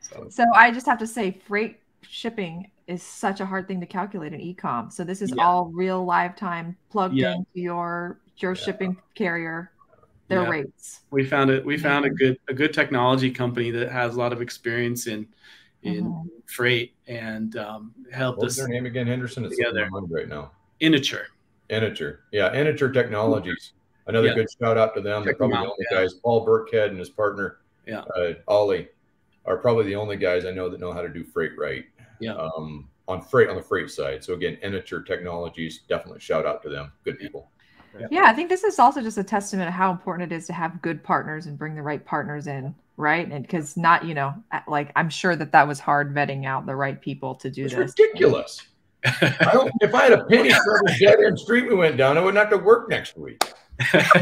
So. so I just have to say, freight shipping is such a hard thing to calculate in ecom. So this is yeah. all real live time plugged yeah. into your your shipping carrier their yeah. rates. We found it. We found a good a good technology company that has a lot of experience in in mm-hmm. freight and um, helped What's us. their name again, Henderson? It's together right now. Inature. Inature. Yeah, Inature Technologies. Another yeah. good shout out to them. They're probably the only yeah. guys. Paul Burkhead and his partner, yeah, uh, Ollie, are probably the only guys I know that know how to do freight right. Yeah. Um, on freight on the freight side. So again, Inature Technologies, definitely shout out to them. Good people. Yeah, I think this is also just a testament of how important it is to have good partners and bring the right partners in, right? And because not, you know, like I'm sure that that was hard vetting out the right people to do it's this. Ridiculous. [laughs] I don't. If I had a penny for every dead end street we went down, I wouldn't have to work next week. [laughs] [laughs] yeah.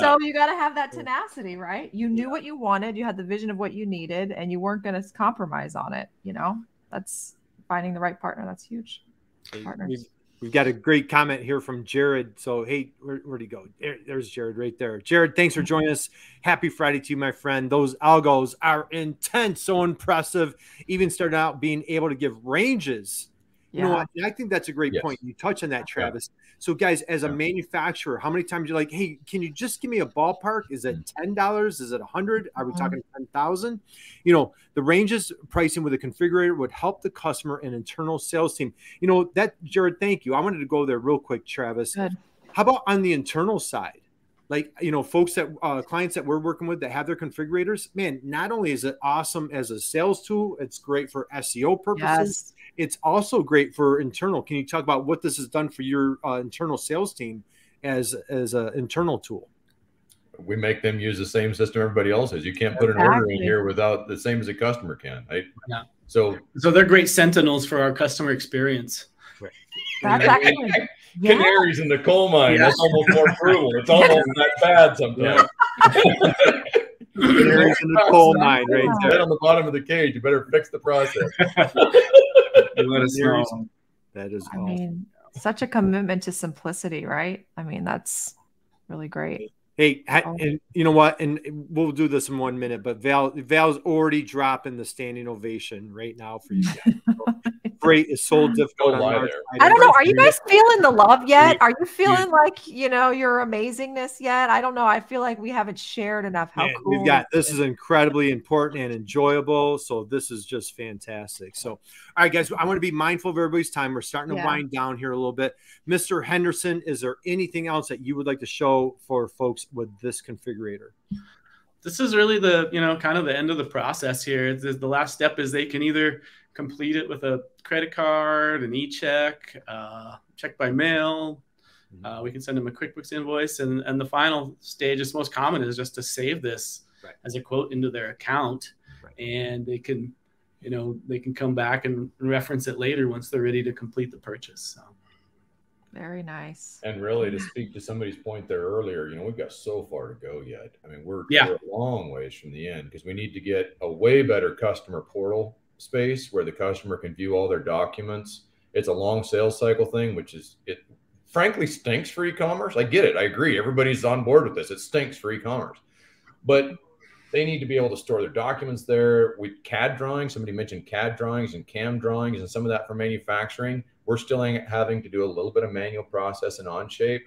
So you got to have that tenacity, right? You knew what you wanted, you had the vision of what you needed, and you weren't going to compromise on it. You know, that's finding the right partner. That's huge. Partners. We've got a great comment here from Jared. So, hey, where, where'd he go? There, there's Jared right there. Jared, thanks for joining us. Happy Friday to you, my friend. Those algos are intense, so impressive. Even starting out being able to give ranges yeah. You know what? I think that's a great yes. point. You touch on that, Travis. Yeah. So, guys, as a manufacturer, how many times you're like, hey, can you just give me a ballpark? Is it mm. ten dollars? Is it a hundred? Are we mm-hmm. talking ten thousand? You know, the ranges pricing with a configurator would help the customer and internal sales team. You know that, Jared. Thank you. I wanted to go there real quick, Travis. Good. How about on the internal side? Like you know folks that uh, clients that we're working with that have their configurators man not only is it awesome as a sales tool it's great for seo purposes. Yes. it's also great for internal. Can you talk about what this has done for your uh, internal sales team as as an internal tool? We make them use the same system everybody else has you can't put an order in here without the same as a customer can right? Yeah. So so they're great sentinels for our customer experience. Right. That's actually yeah. canaries in the coal mine. Yeah. That's almost more brutal. It's almost that bad sometimes. canaries in the coal mine, right there. on the bottom of the cage. You better fix the process. [laughs] [laughs] let us know. That is I awesome. mean, such a commitment to simplicity, right? I mean, that's really great. Hey, oh. and you know what? And we'll do this in one minute, but Val Val's already dropping the standing ovation right now for you guys. [laughs] Great is so difficult. I don't know. Are you guys feeling the love yet? Are you feeling like you know your amazingness yet? I don't know. I feel like we haven't shared enough how cool we've got. This is incredibly important and enjoyable. So this is just fantastic. So, all right, guys, I want to be mindful of everybody's time. We're starting to yeah. wind down here a little bit. Mr. Henderson, is there anything else that you would like to show for folks? With this configurator? This is really the you know kind of the end of the process here. The, the last step is they can either complete it with a credit card, an e-check, uh, check by mail. Mm-hmm. Uh, we can send them a QuickBooks invoice, and and the final stage is most common is just to save this right. as a quote into their account, right. and they can you know they can come back and reference it later once they're ready to complete the purchase. So. Very nice. And really, to speak to somebody's point there earlier, you know, we've got so far to go yet. I mean, we're, yeah. we're a long ways from the end because we need to get a way better customer portal space where the customer can view all their documents. It's a long sales cycle thing, which is it frankly stinks for e-commerce. I get it. I agree. Everybody's on board with this. It stinks for e-commerce. But they need to be able to store their documents there with CAD drawings. Somebody mentioned CAD drawings and CAM drawings and some of that for manufacturing we're still having to do a little bit of manual process and Onshape.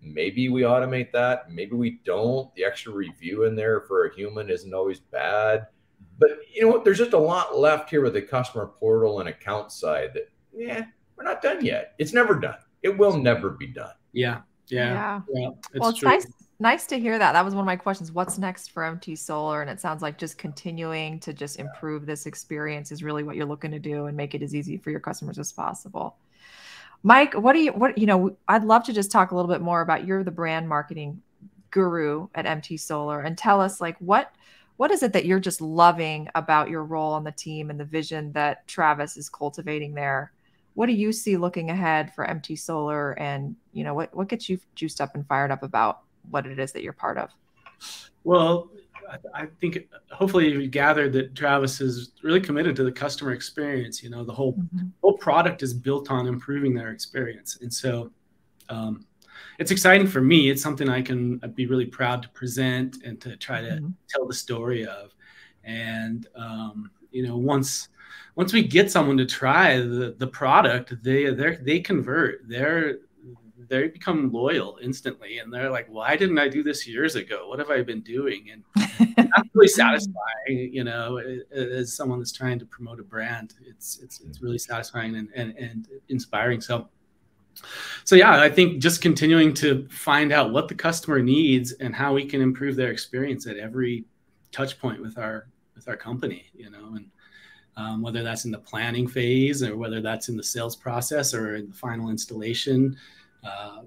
Maybe we automate that. Maybe we don't. The extra review in there for a human isn't always bad. But you know what? There's just a lot left here with the customer portal and account side that, yeah, we're not done yet. It's never done. It will never be done. Yeah. Yeah. Yeah. yeah it's well, it's true. nice nice to hear that. That was one of my questions. What's next for MT Solar? And it sounds like just continuing to just improve this experience is really what you're looking to do and make it as easy for your customers as possible. Mike, what do you what you know, I'd love to just talk a little bit more about you're the brand marketing guru at MT Solar and tell us like what what is it that you're just loving about your role on the team and the vision that Travis is cultivating there? What do you see looking ahead for MT Solar and you know what what gets you juiced up and fired up about what it is that you're part of? Well, I think hopefully you gathered that Travis is really committed to the customer experience. You know, the whole mm-hmm. whole product is built on improving their experience, and so um, it's exciting for me. It's something I can be really proud to present and to try to mm-hmm. tell the story of. And um, you know, once once we get someone to try the the product, they they they convert. They're they become loyal instantly and they're like why didn't i do this years ago? What have i been doing? And [laughs] that's really satisfying you know as someone that's trying to promote a brand it's it's, it's really satisfying and, and, and inspiring. So so yeah i think just continuing to find out what the customer needs and how we can improve their experience at every touch point with our with our company you know and um, whether that's in the planning phase or whether that's in the sales process or in the final installation uh,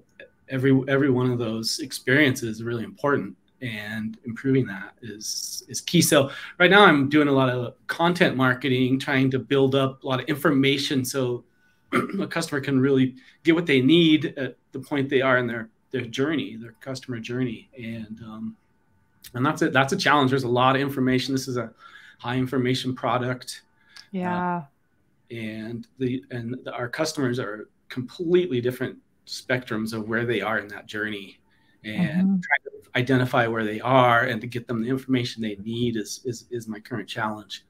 every every one of those experiences is really important and improving that is is key. So right now i'm doing a lot of content marketing trying to build up a lot of information so [clears throat] a customer can really get what they need at the point they are in their their journey their customer journey. And um, and that's it that's a challenge. There's a lot of information. This is a high information product. Yeah. Uh, and the and the, our customers are completely different spectrums of where they are in that journey and mm-hmm. trying to identify where they are and to get them the information they need is is, is my current challenge.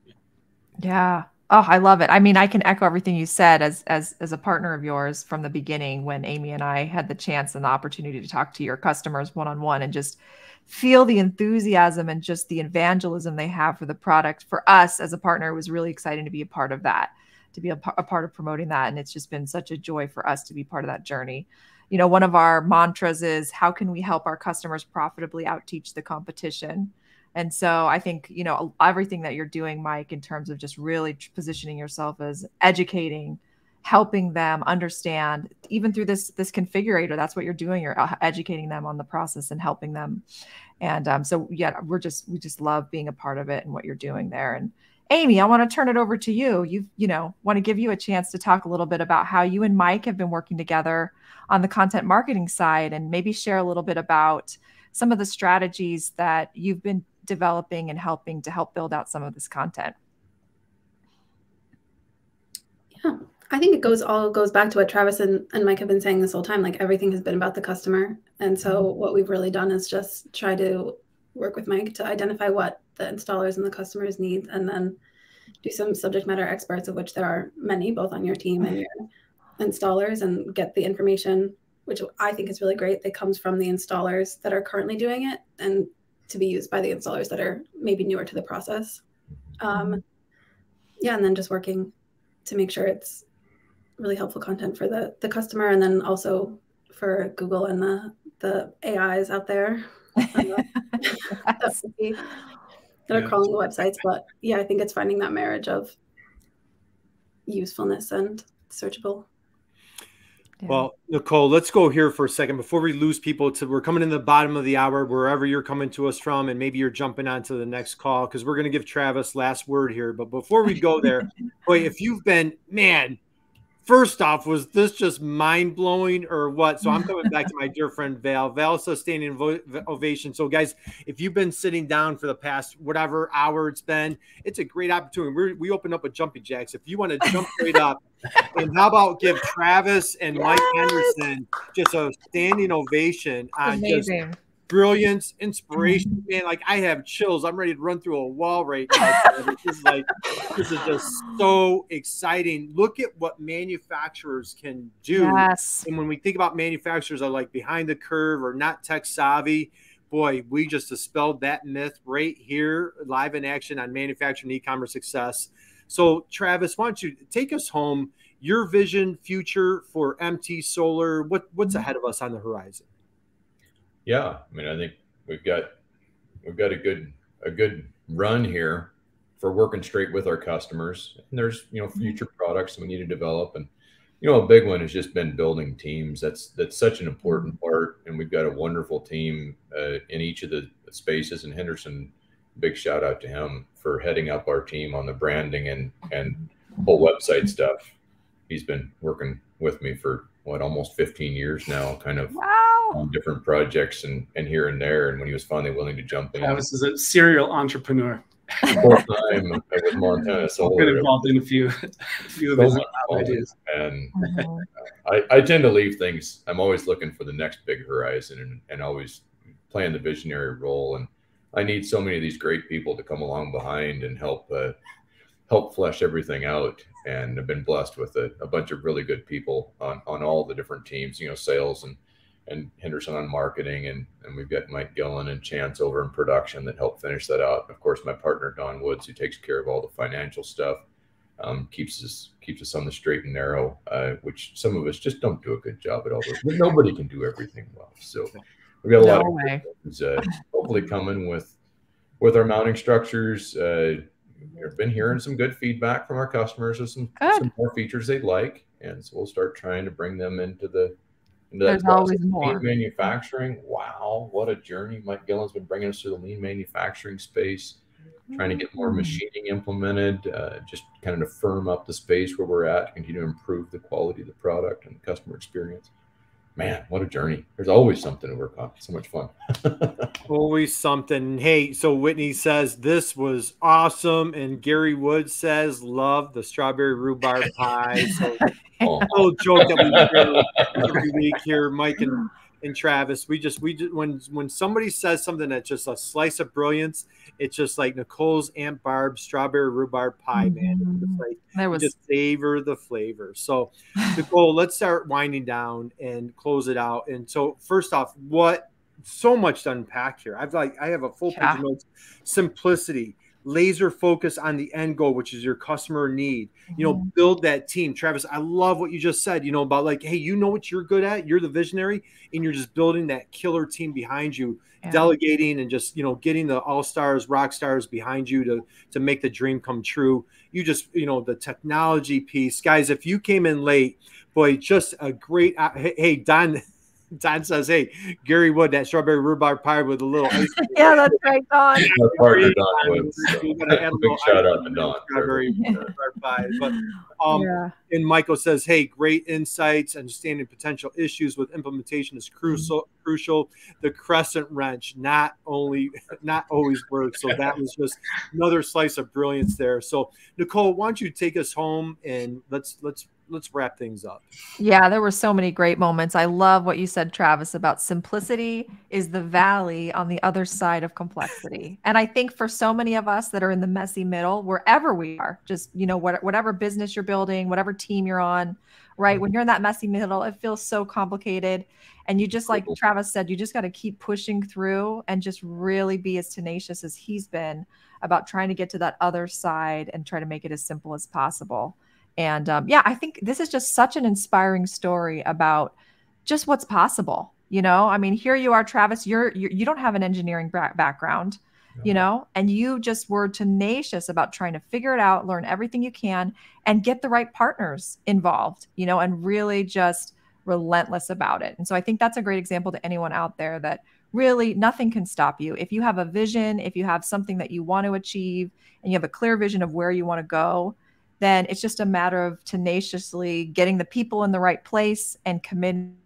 Yeah. Oh i love it. I mean i can echo everything you said as as as a partner of yours from the beginning when amy and i had the chance and the opportunity to talk to your customers one-on-one and just feel the enthusiasm and just the evangelism they have for the product. For us as a partner it was really exciting to be a part of that to be a, a part of promoting that. And it's just been such a joy for us to be part of that journey. You know, one of our mantras is how can we help our customers profitably outteach the competition? And so I think, you know, everything that you're doing, Mike, in terms of just really positioning yourself as educating, helping them understand, even through this this configurator, that's what you're doing. You're uh, educating them on the process and helping them. And um, so, yeah, we're just we just love being a part of it and what you're doing there. And Amy, I want to turn it over to you. You, you know, want to give you a chance to talk a little bit about how you and Mike have been working together on the content marketing side and maybe share a little bit about some of the strategies that you've been developing and helping to help build out some of this content. Yeah, I think it goes all goes back to what Travis and, and Mike have been saying this whole time. Like everything has been about the customer. And so Mm-hmm. what we've really done is just try to work with Mike to identify what the installers and the customers needs, and then do some subject matter experts of which there are many both on your team and your installers and get the information which I think is really great. That comes from the installers that are currently doing it and to be used by the installers that are maybe newer to the process. Um, yeah, and then just working to make sure it's really helpful content for the the customer and then also for Google and the the AIs out there. [laughs] [laughs] [laughs] That, would be- that are crawling the websites. But yeah, I think it's finding that marriage of usefulness and searchable. Yeah. Well, Nicole, let's go here for a second before we lose people. To we're coming in the bottom of the hour, wherever you're coming to us from, and maybe you're jumping on to the next call because we're going to give Travis last word here. But before we go there, [laughs] boy, if you've been man, first off, was this just mind blowing or what? So I'm [laughs] coming back to my dear friend Val. Val standing vo- ovation. So guys, if you've been sitting down for the past whatever hour it's been, it's a great opportunity. We're, we opened up a jumping jacks. If you want to jump right up, [laughs] and how about give Travis and Mike Yes. Henderson just a standing ovation on just Amazing. Brilliance, inspiration, mm-hmm. man. Like I have chills. I'm ready to run through a wall right now. [laughs] this is like this is just so exciting. Look at what manufacturers can do. Yes. And when we think about manufacturers are like behind the curve or not tech savvy, boy, we just dispelled that myth right here, live in action on manufacturing e-commerce success. So, Travis, why don't you take us home? Your vision, future for MT Solar. What what's mm-hmm. ahead of us on the horizon? Yeah, I mean, I think we've got we've got a good a good run here for working straight with our customers. And there's you know mm-hmm. future products we need to develop, and you know a big one has just been building teams. That's that's such an important mm-hmm. part, and we've got a wonderful team uh, in each of the spaces. And Henderson, big shout out to him for heading up our team on the branding and and mm-hmm. whole website stuff. He's been working with me for what almost 15 years now, kind of Wow. on different projects and, and here and there. And when he was finally willing to jump in, Travis is a serial entrepreneur. full time with Montana Been Solar, involved in a few, a [laughs] few of so his ideas. and Mhm. I, I tend to leave things. I'm always looking for the next big horizon and, and always playing the visionary role. And I need so many of these great people to come along behind and help uh, help flesh everything out. And I've been blessed with a, a bunch of really good people on, on all the different teams, you know, sales and and Henderson on marketing, and and we've got Mike Gillen and Chance over in production that help finish that out. Of course, my partner Don Woods, who takes care of all the financial stuff, um, keeps us keeps us on the straight and narrow, uh, which some of us just don't do a good job at all. But nobody can do everything well, so we've got a lot No of way. things, uh, hopefully coming with with our mounting structures. Uh, we've been hearing some good feedback from our customers of some, Good. some more features they'd like, and so we'll start trying to bring them into the into There's that always more. Lean manufacturing. Wow, what a journey! Mike Gillen's been bringing us through the lean manufacturing space, trying to get more Mm. machining implemented, uh, just kind of to firm up the space where we're at, continue to improve the quality of the product and the customer experience. Man, what a journey! There's always something to work on. So much fun. [laughs] Always something. Hey, so Whitney says this was awesome, and Gary Wood says love the strawberry rhubarb pie. So [laughs] Oh, little joke that we do every week here, Mike and, and Travis. We just we just when when somebody says something that's just a slice of brilliance, it's just like Nicole's Aunt Barb strawberry rhubarb pie, man. It's just mm-hmm. like There was just savor the flavor. So, [laughs] Nicole, let's start winding down and close it out. And so, first off, what so much to unpack here. I've like I have a full page of notes. Simplicity, laser focus on the end goal, which is your customer need. You know, build that team. Travis, I love what you just said. You know about like, hey, you know what you're good at. You're the visionary, and you're just building that killer team behind you Yeah. delegating and just you know getting the all stars rock stars behind you to to make the dream come true you just you know the technology piece guys if you came in late boy just a great uh, hey, hey don [laughs] don says hey gary wood that strawberry rhubarb pie with a little ice [laughs] yeah, that's right, Don. our partner Don Woods. so We gotta add a Big shout out to Don. strawberry [laughs] rhubarb pie but um yeah. and Michael says, "Hey, great insights. Understanding potential issues with implementation is crucial. Crucial. The crescent wrench not only [laughs] not always works. So that was just another slice of brilliance there. So Nicole, why don't you take us home and let's let's let's wrap things up. Yeah, there were so many great moments. I love what you said, Travis, about simplicity is the valley on the other side of complexity. And I think for so many of us that are in the messy middle, wherever we are, just you know, what, whatever business you're building, whatever team you're on, right? When mm-hmm. you're in that messy middle, it feels so complicated. And you just like Travis said, you just got to keep pushing through and just really be as tenacious as he's been about trying to get to that other side and try to make it as simple as possible. And um, yeah, I think this is just such an inspiring story about just what's possible. You know, I mean, here you are, Travis. You're, you're you don't have an engineering background, you know, and you just were tenacious about trying to figure it out, learn everything you can, and get the right partners involved. You know, and really just relentless about it. And so I think that's a great example to anyone out there that really nothing can stop you. If you have a vision, if you have something that you want to achieve, and you have a clear vision of where you want to go, then it's just a matter of tenaciously getting the people in the right place and committing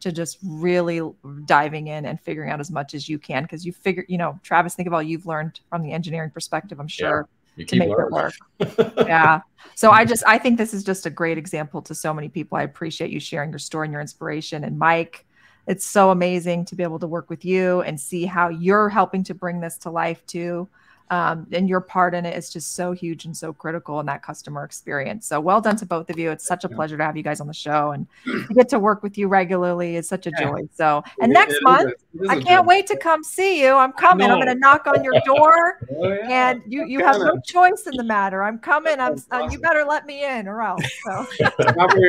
to just really diving in and figuring out as much as you can because you figure, you know, Travis, think of all you've learned from the engineering perspective, I'm sure. Yeah, to make learning. it work. [laughs] yeah. So I just I think this is just a great example to so many people. I appreciate you sharing your story and your inspiration. And Mike, it's so amazing to be able to work with you and see how you're helping to bring this to life too um, and your part in it is just so huge and so critical in that customer experience. So well done to both of you. It's such a pleasure to have you guys on the show and to get to work with you regularly is such a joy. So, and it, next it month, I can't wait to come see you. I'm coming. I'm going to knock on your door, oh, yeah. and you you have no choice in the matter. I'm coming. I'm. Uh, you better let me in, or else. So. [laughs]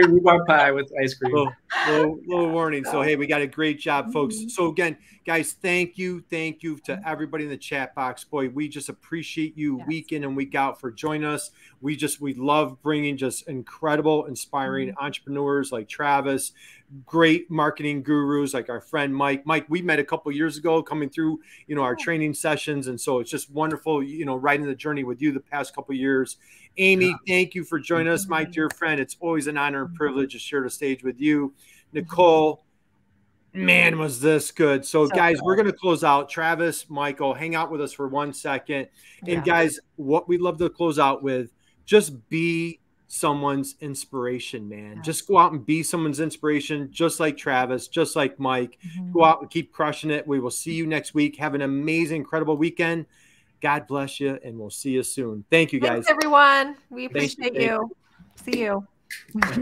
rhubarb pie with ice cream. Little, little, little warning. So hey, we got a great job, folks. Mm-hmm. So again, guys, thank you, thank you to everybody in the chat box. Boy, we just appreciate you yes. week in and week out for joining us. We just we love bringing just incredible, inspiring mm-hmm. entrepreneurs like Travis, great marketing gurus like our friend Mike. Mike, we met a couple years ago coming through, you know, our training sessions, and so it's just wonderful, you know, riding the journey with you the past couple years. Amy, yeah. thank you for joining us, my dear friend. It's always an honor and mm-hmm. privilege to share the stage with you. Mm-hmm. Nicole, man, was this good. So, so guys, good. we're going to close out. Travis, Michael, hang out with us for one second. And, yeah. guys, what we love to close out with just be someone's inspiration, man. Yes. Just go out and be someone's inspiration, just like Travis, just like Mike. Mm-hmm. Go out and keep crushing it. We will see you next week. Have an amazing, incredible weekend. God bless you, and we'll see you soon. Thank you, guys. Thanks, everyone. We appreciate you. you. See you. [laughs]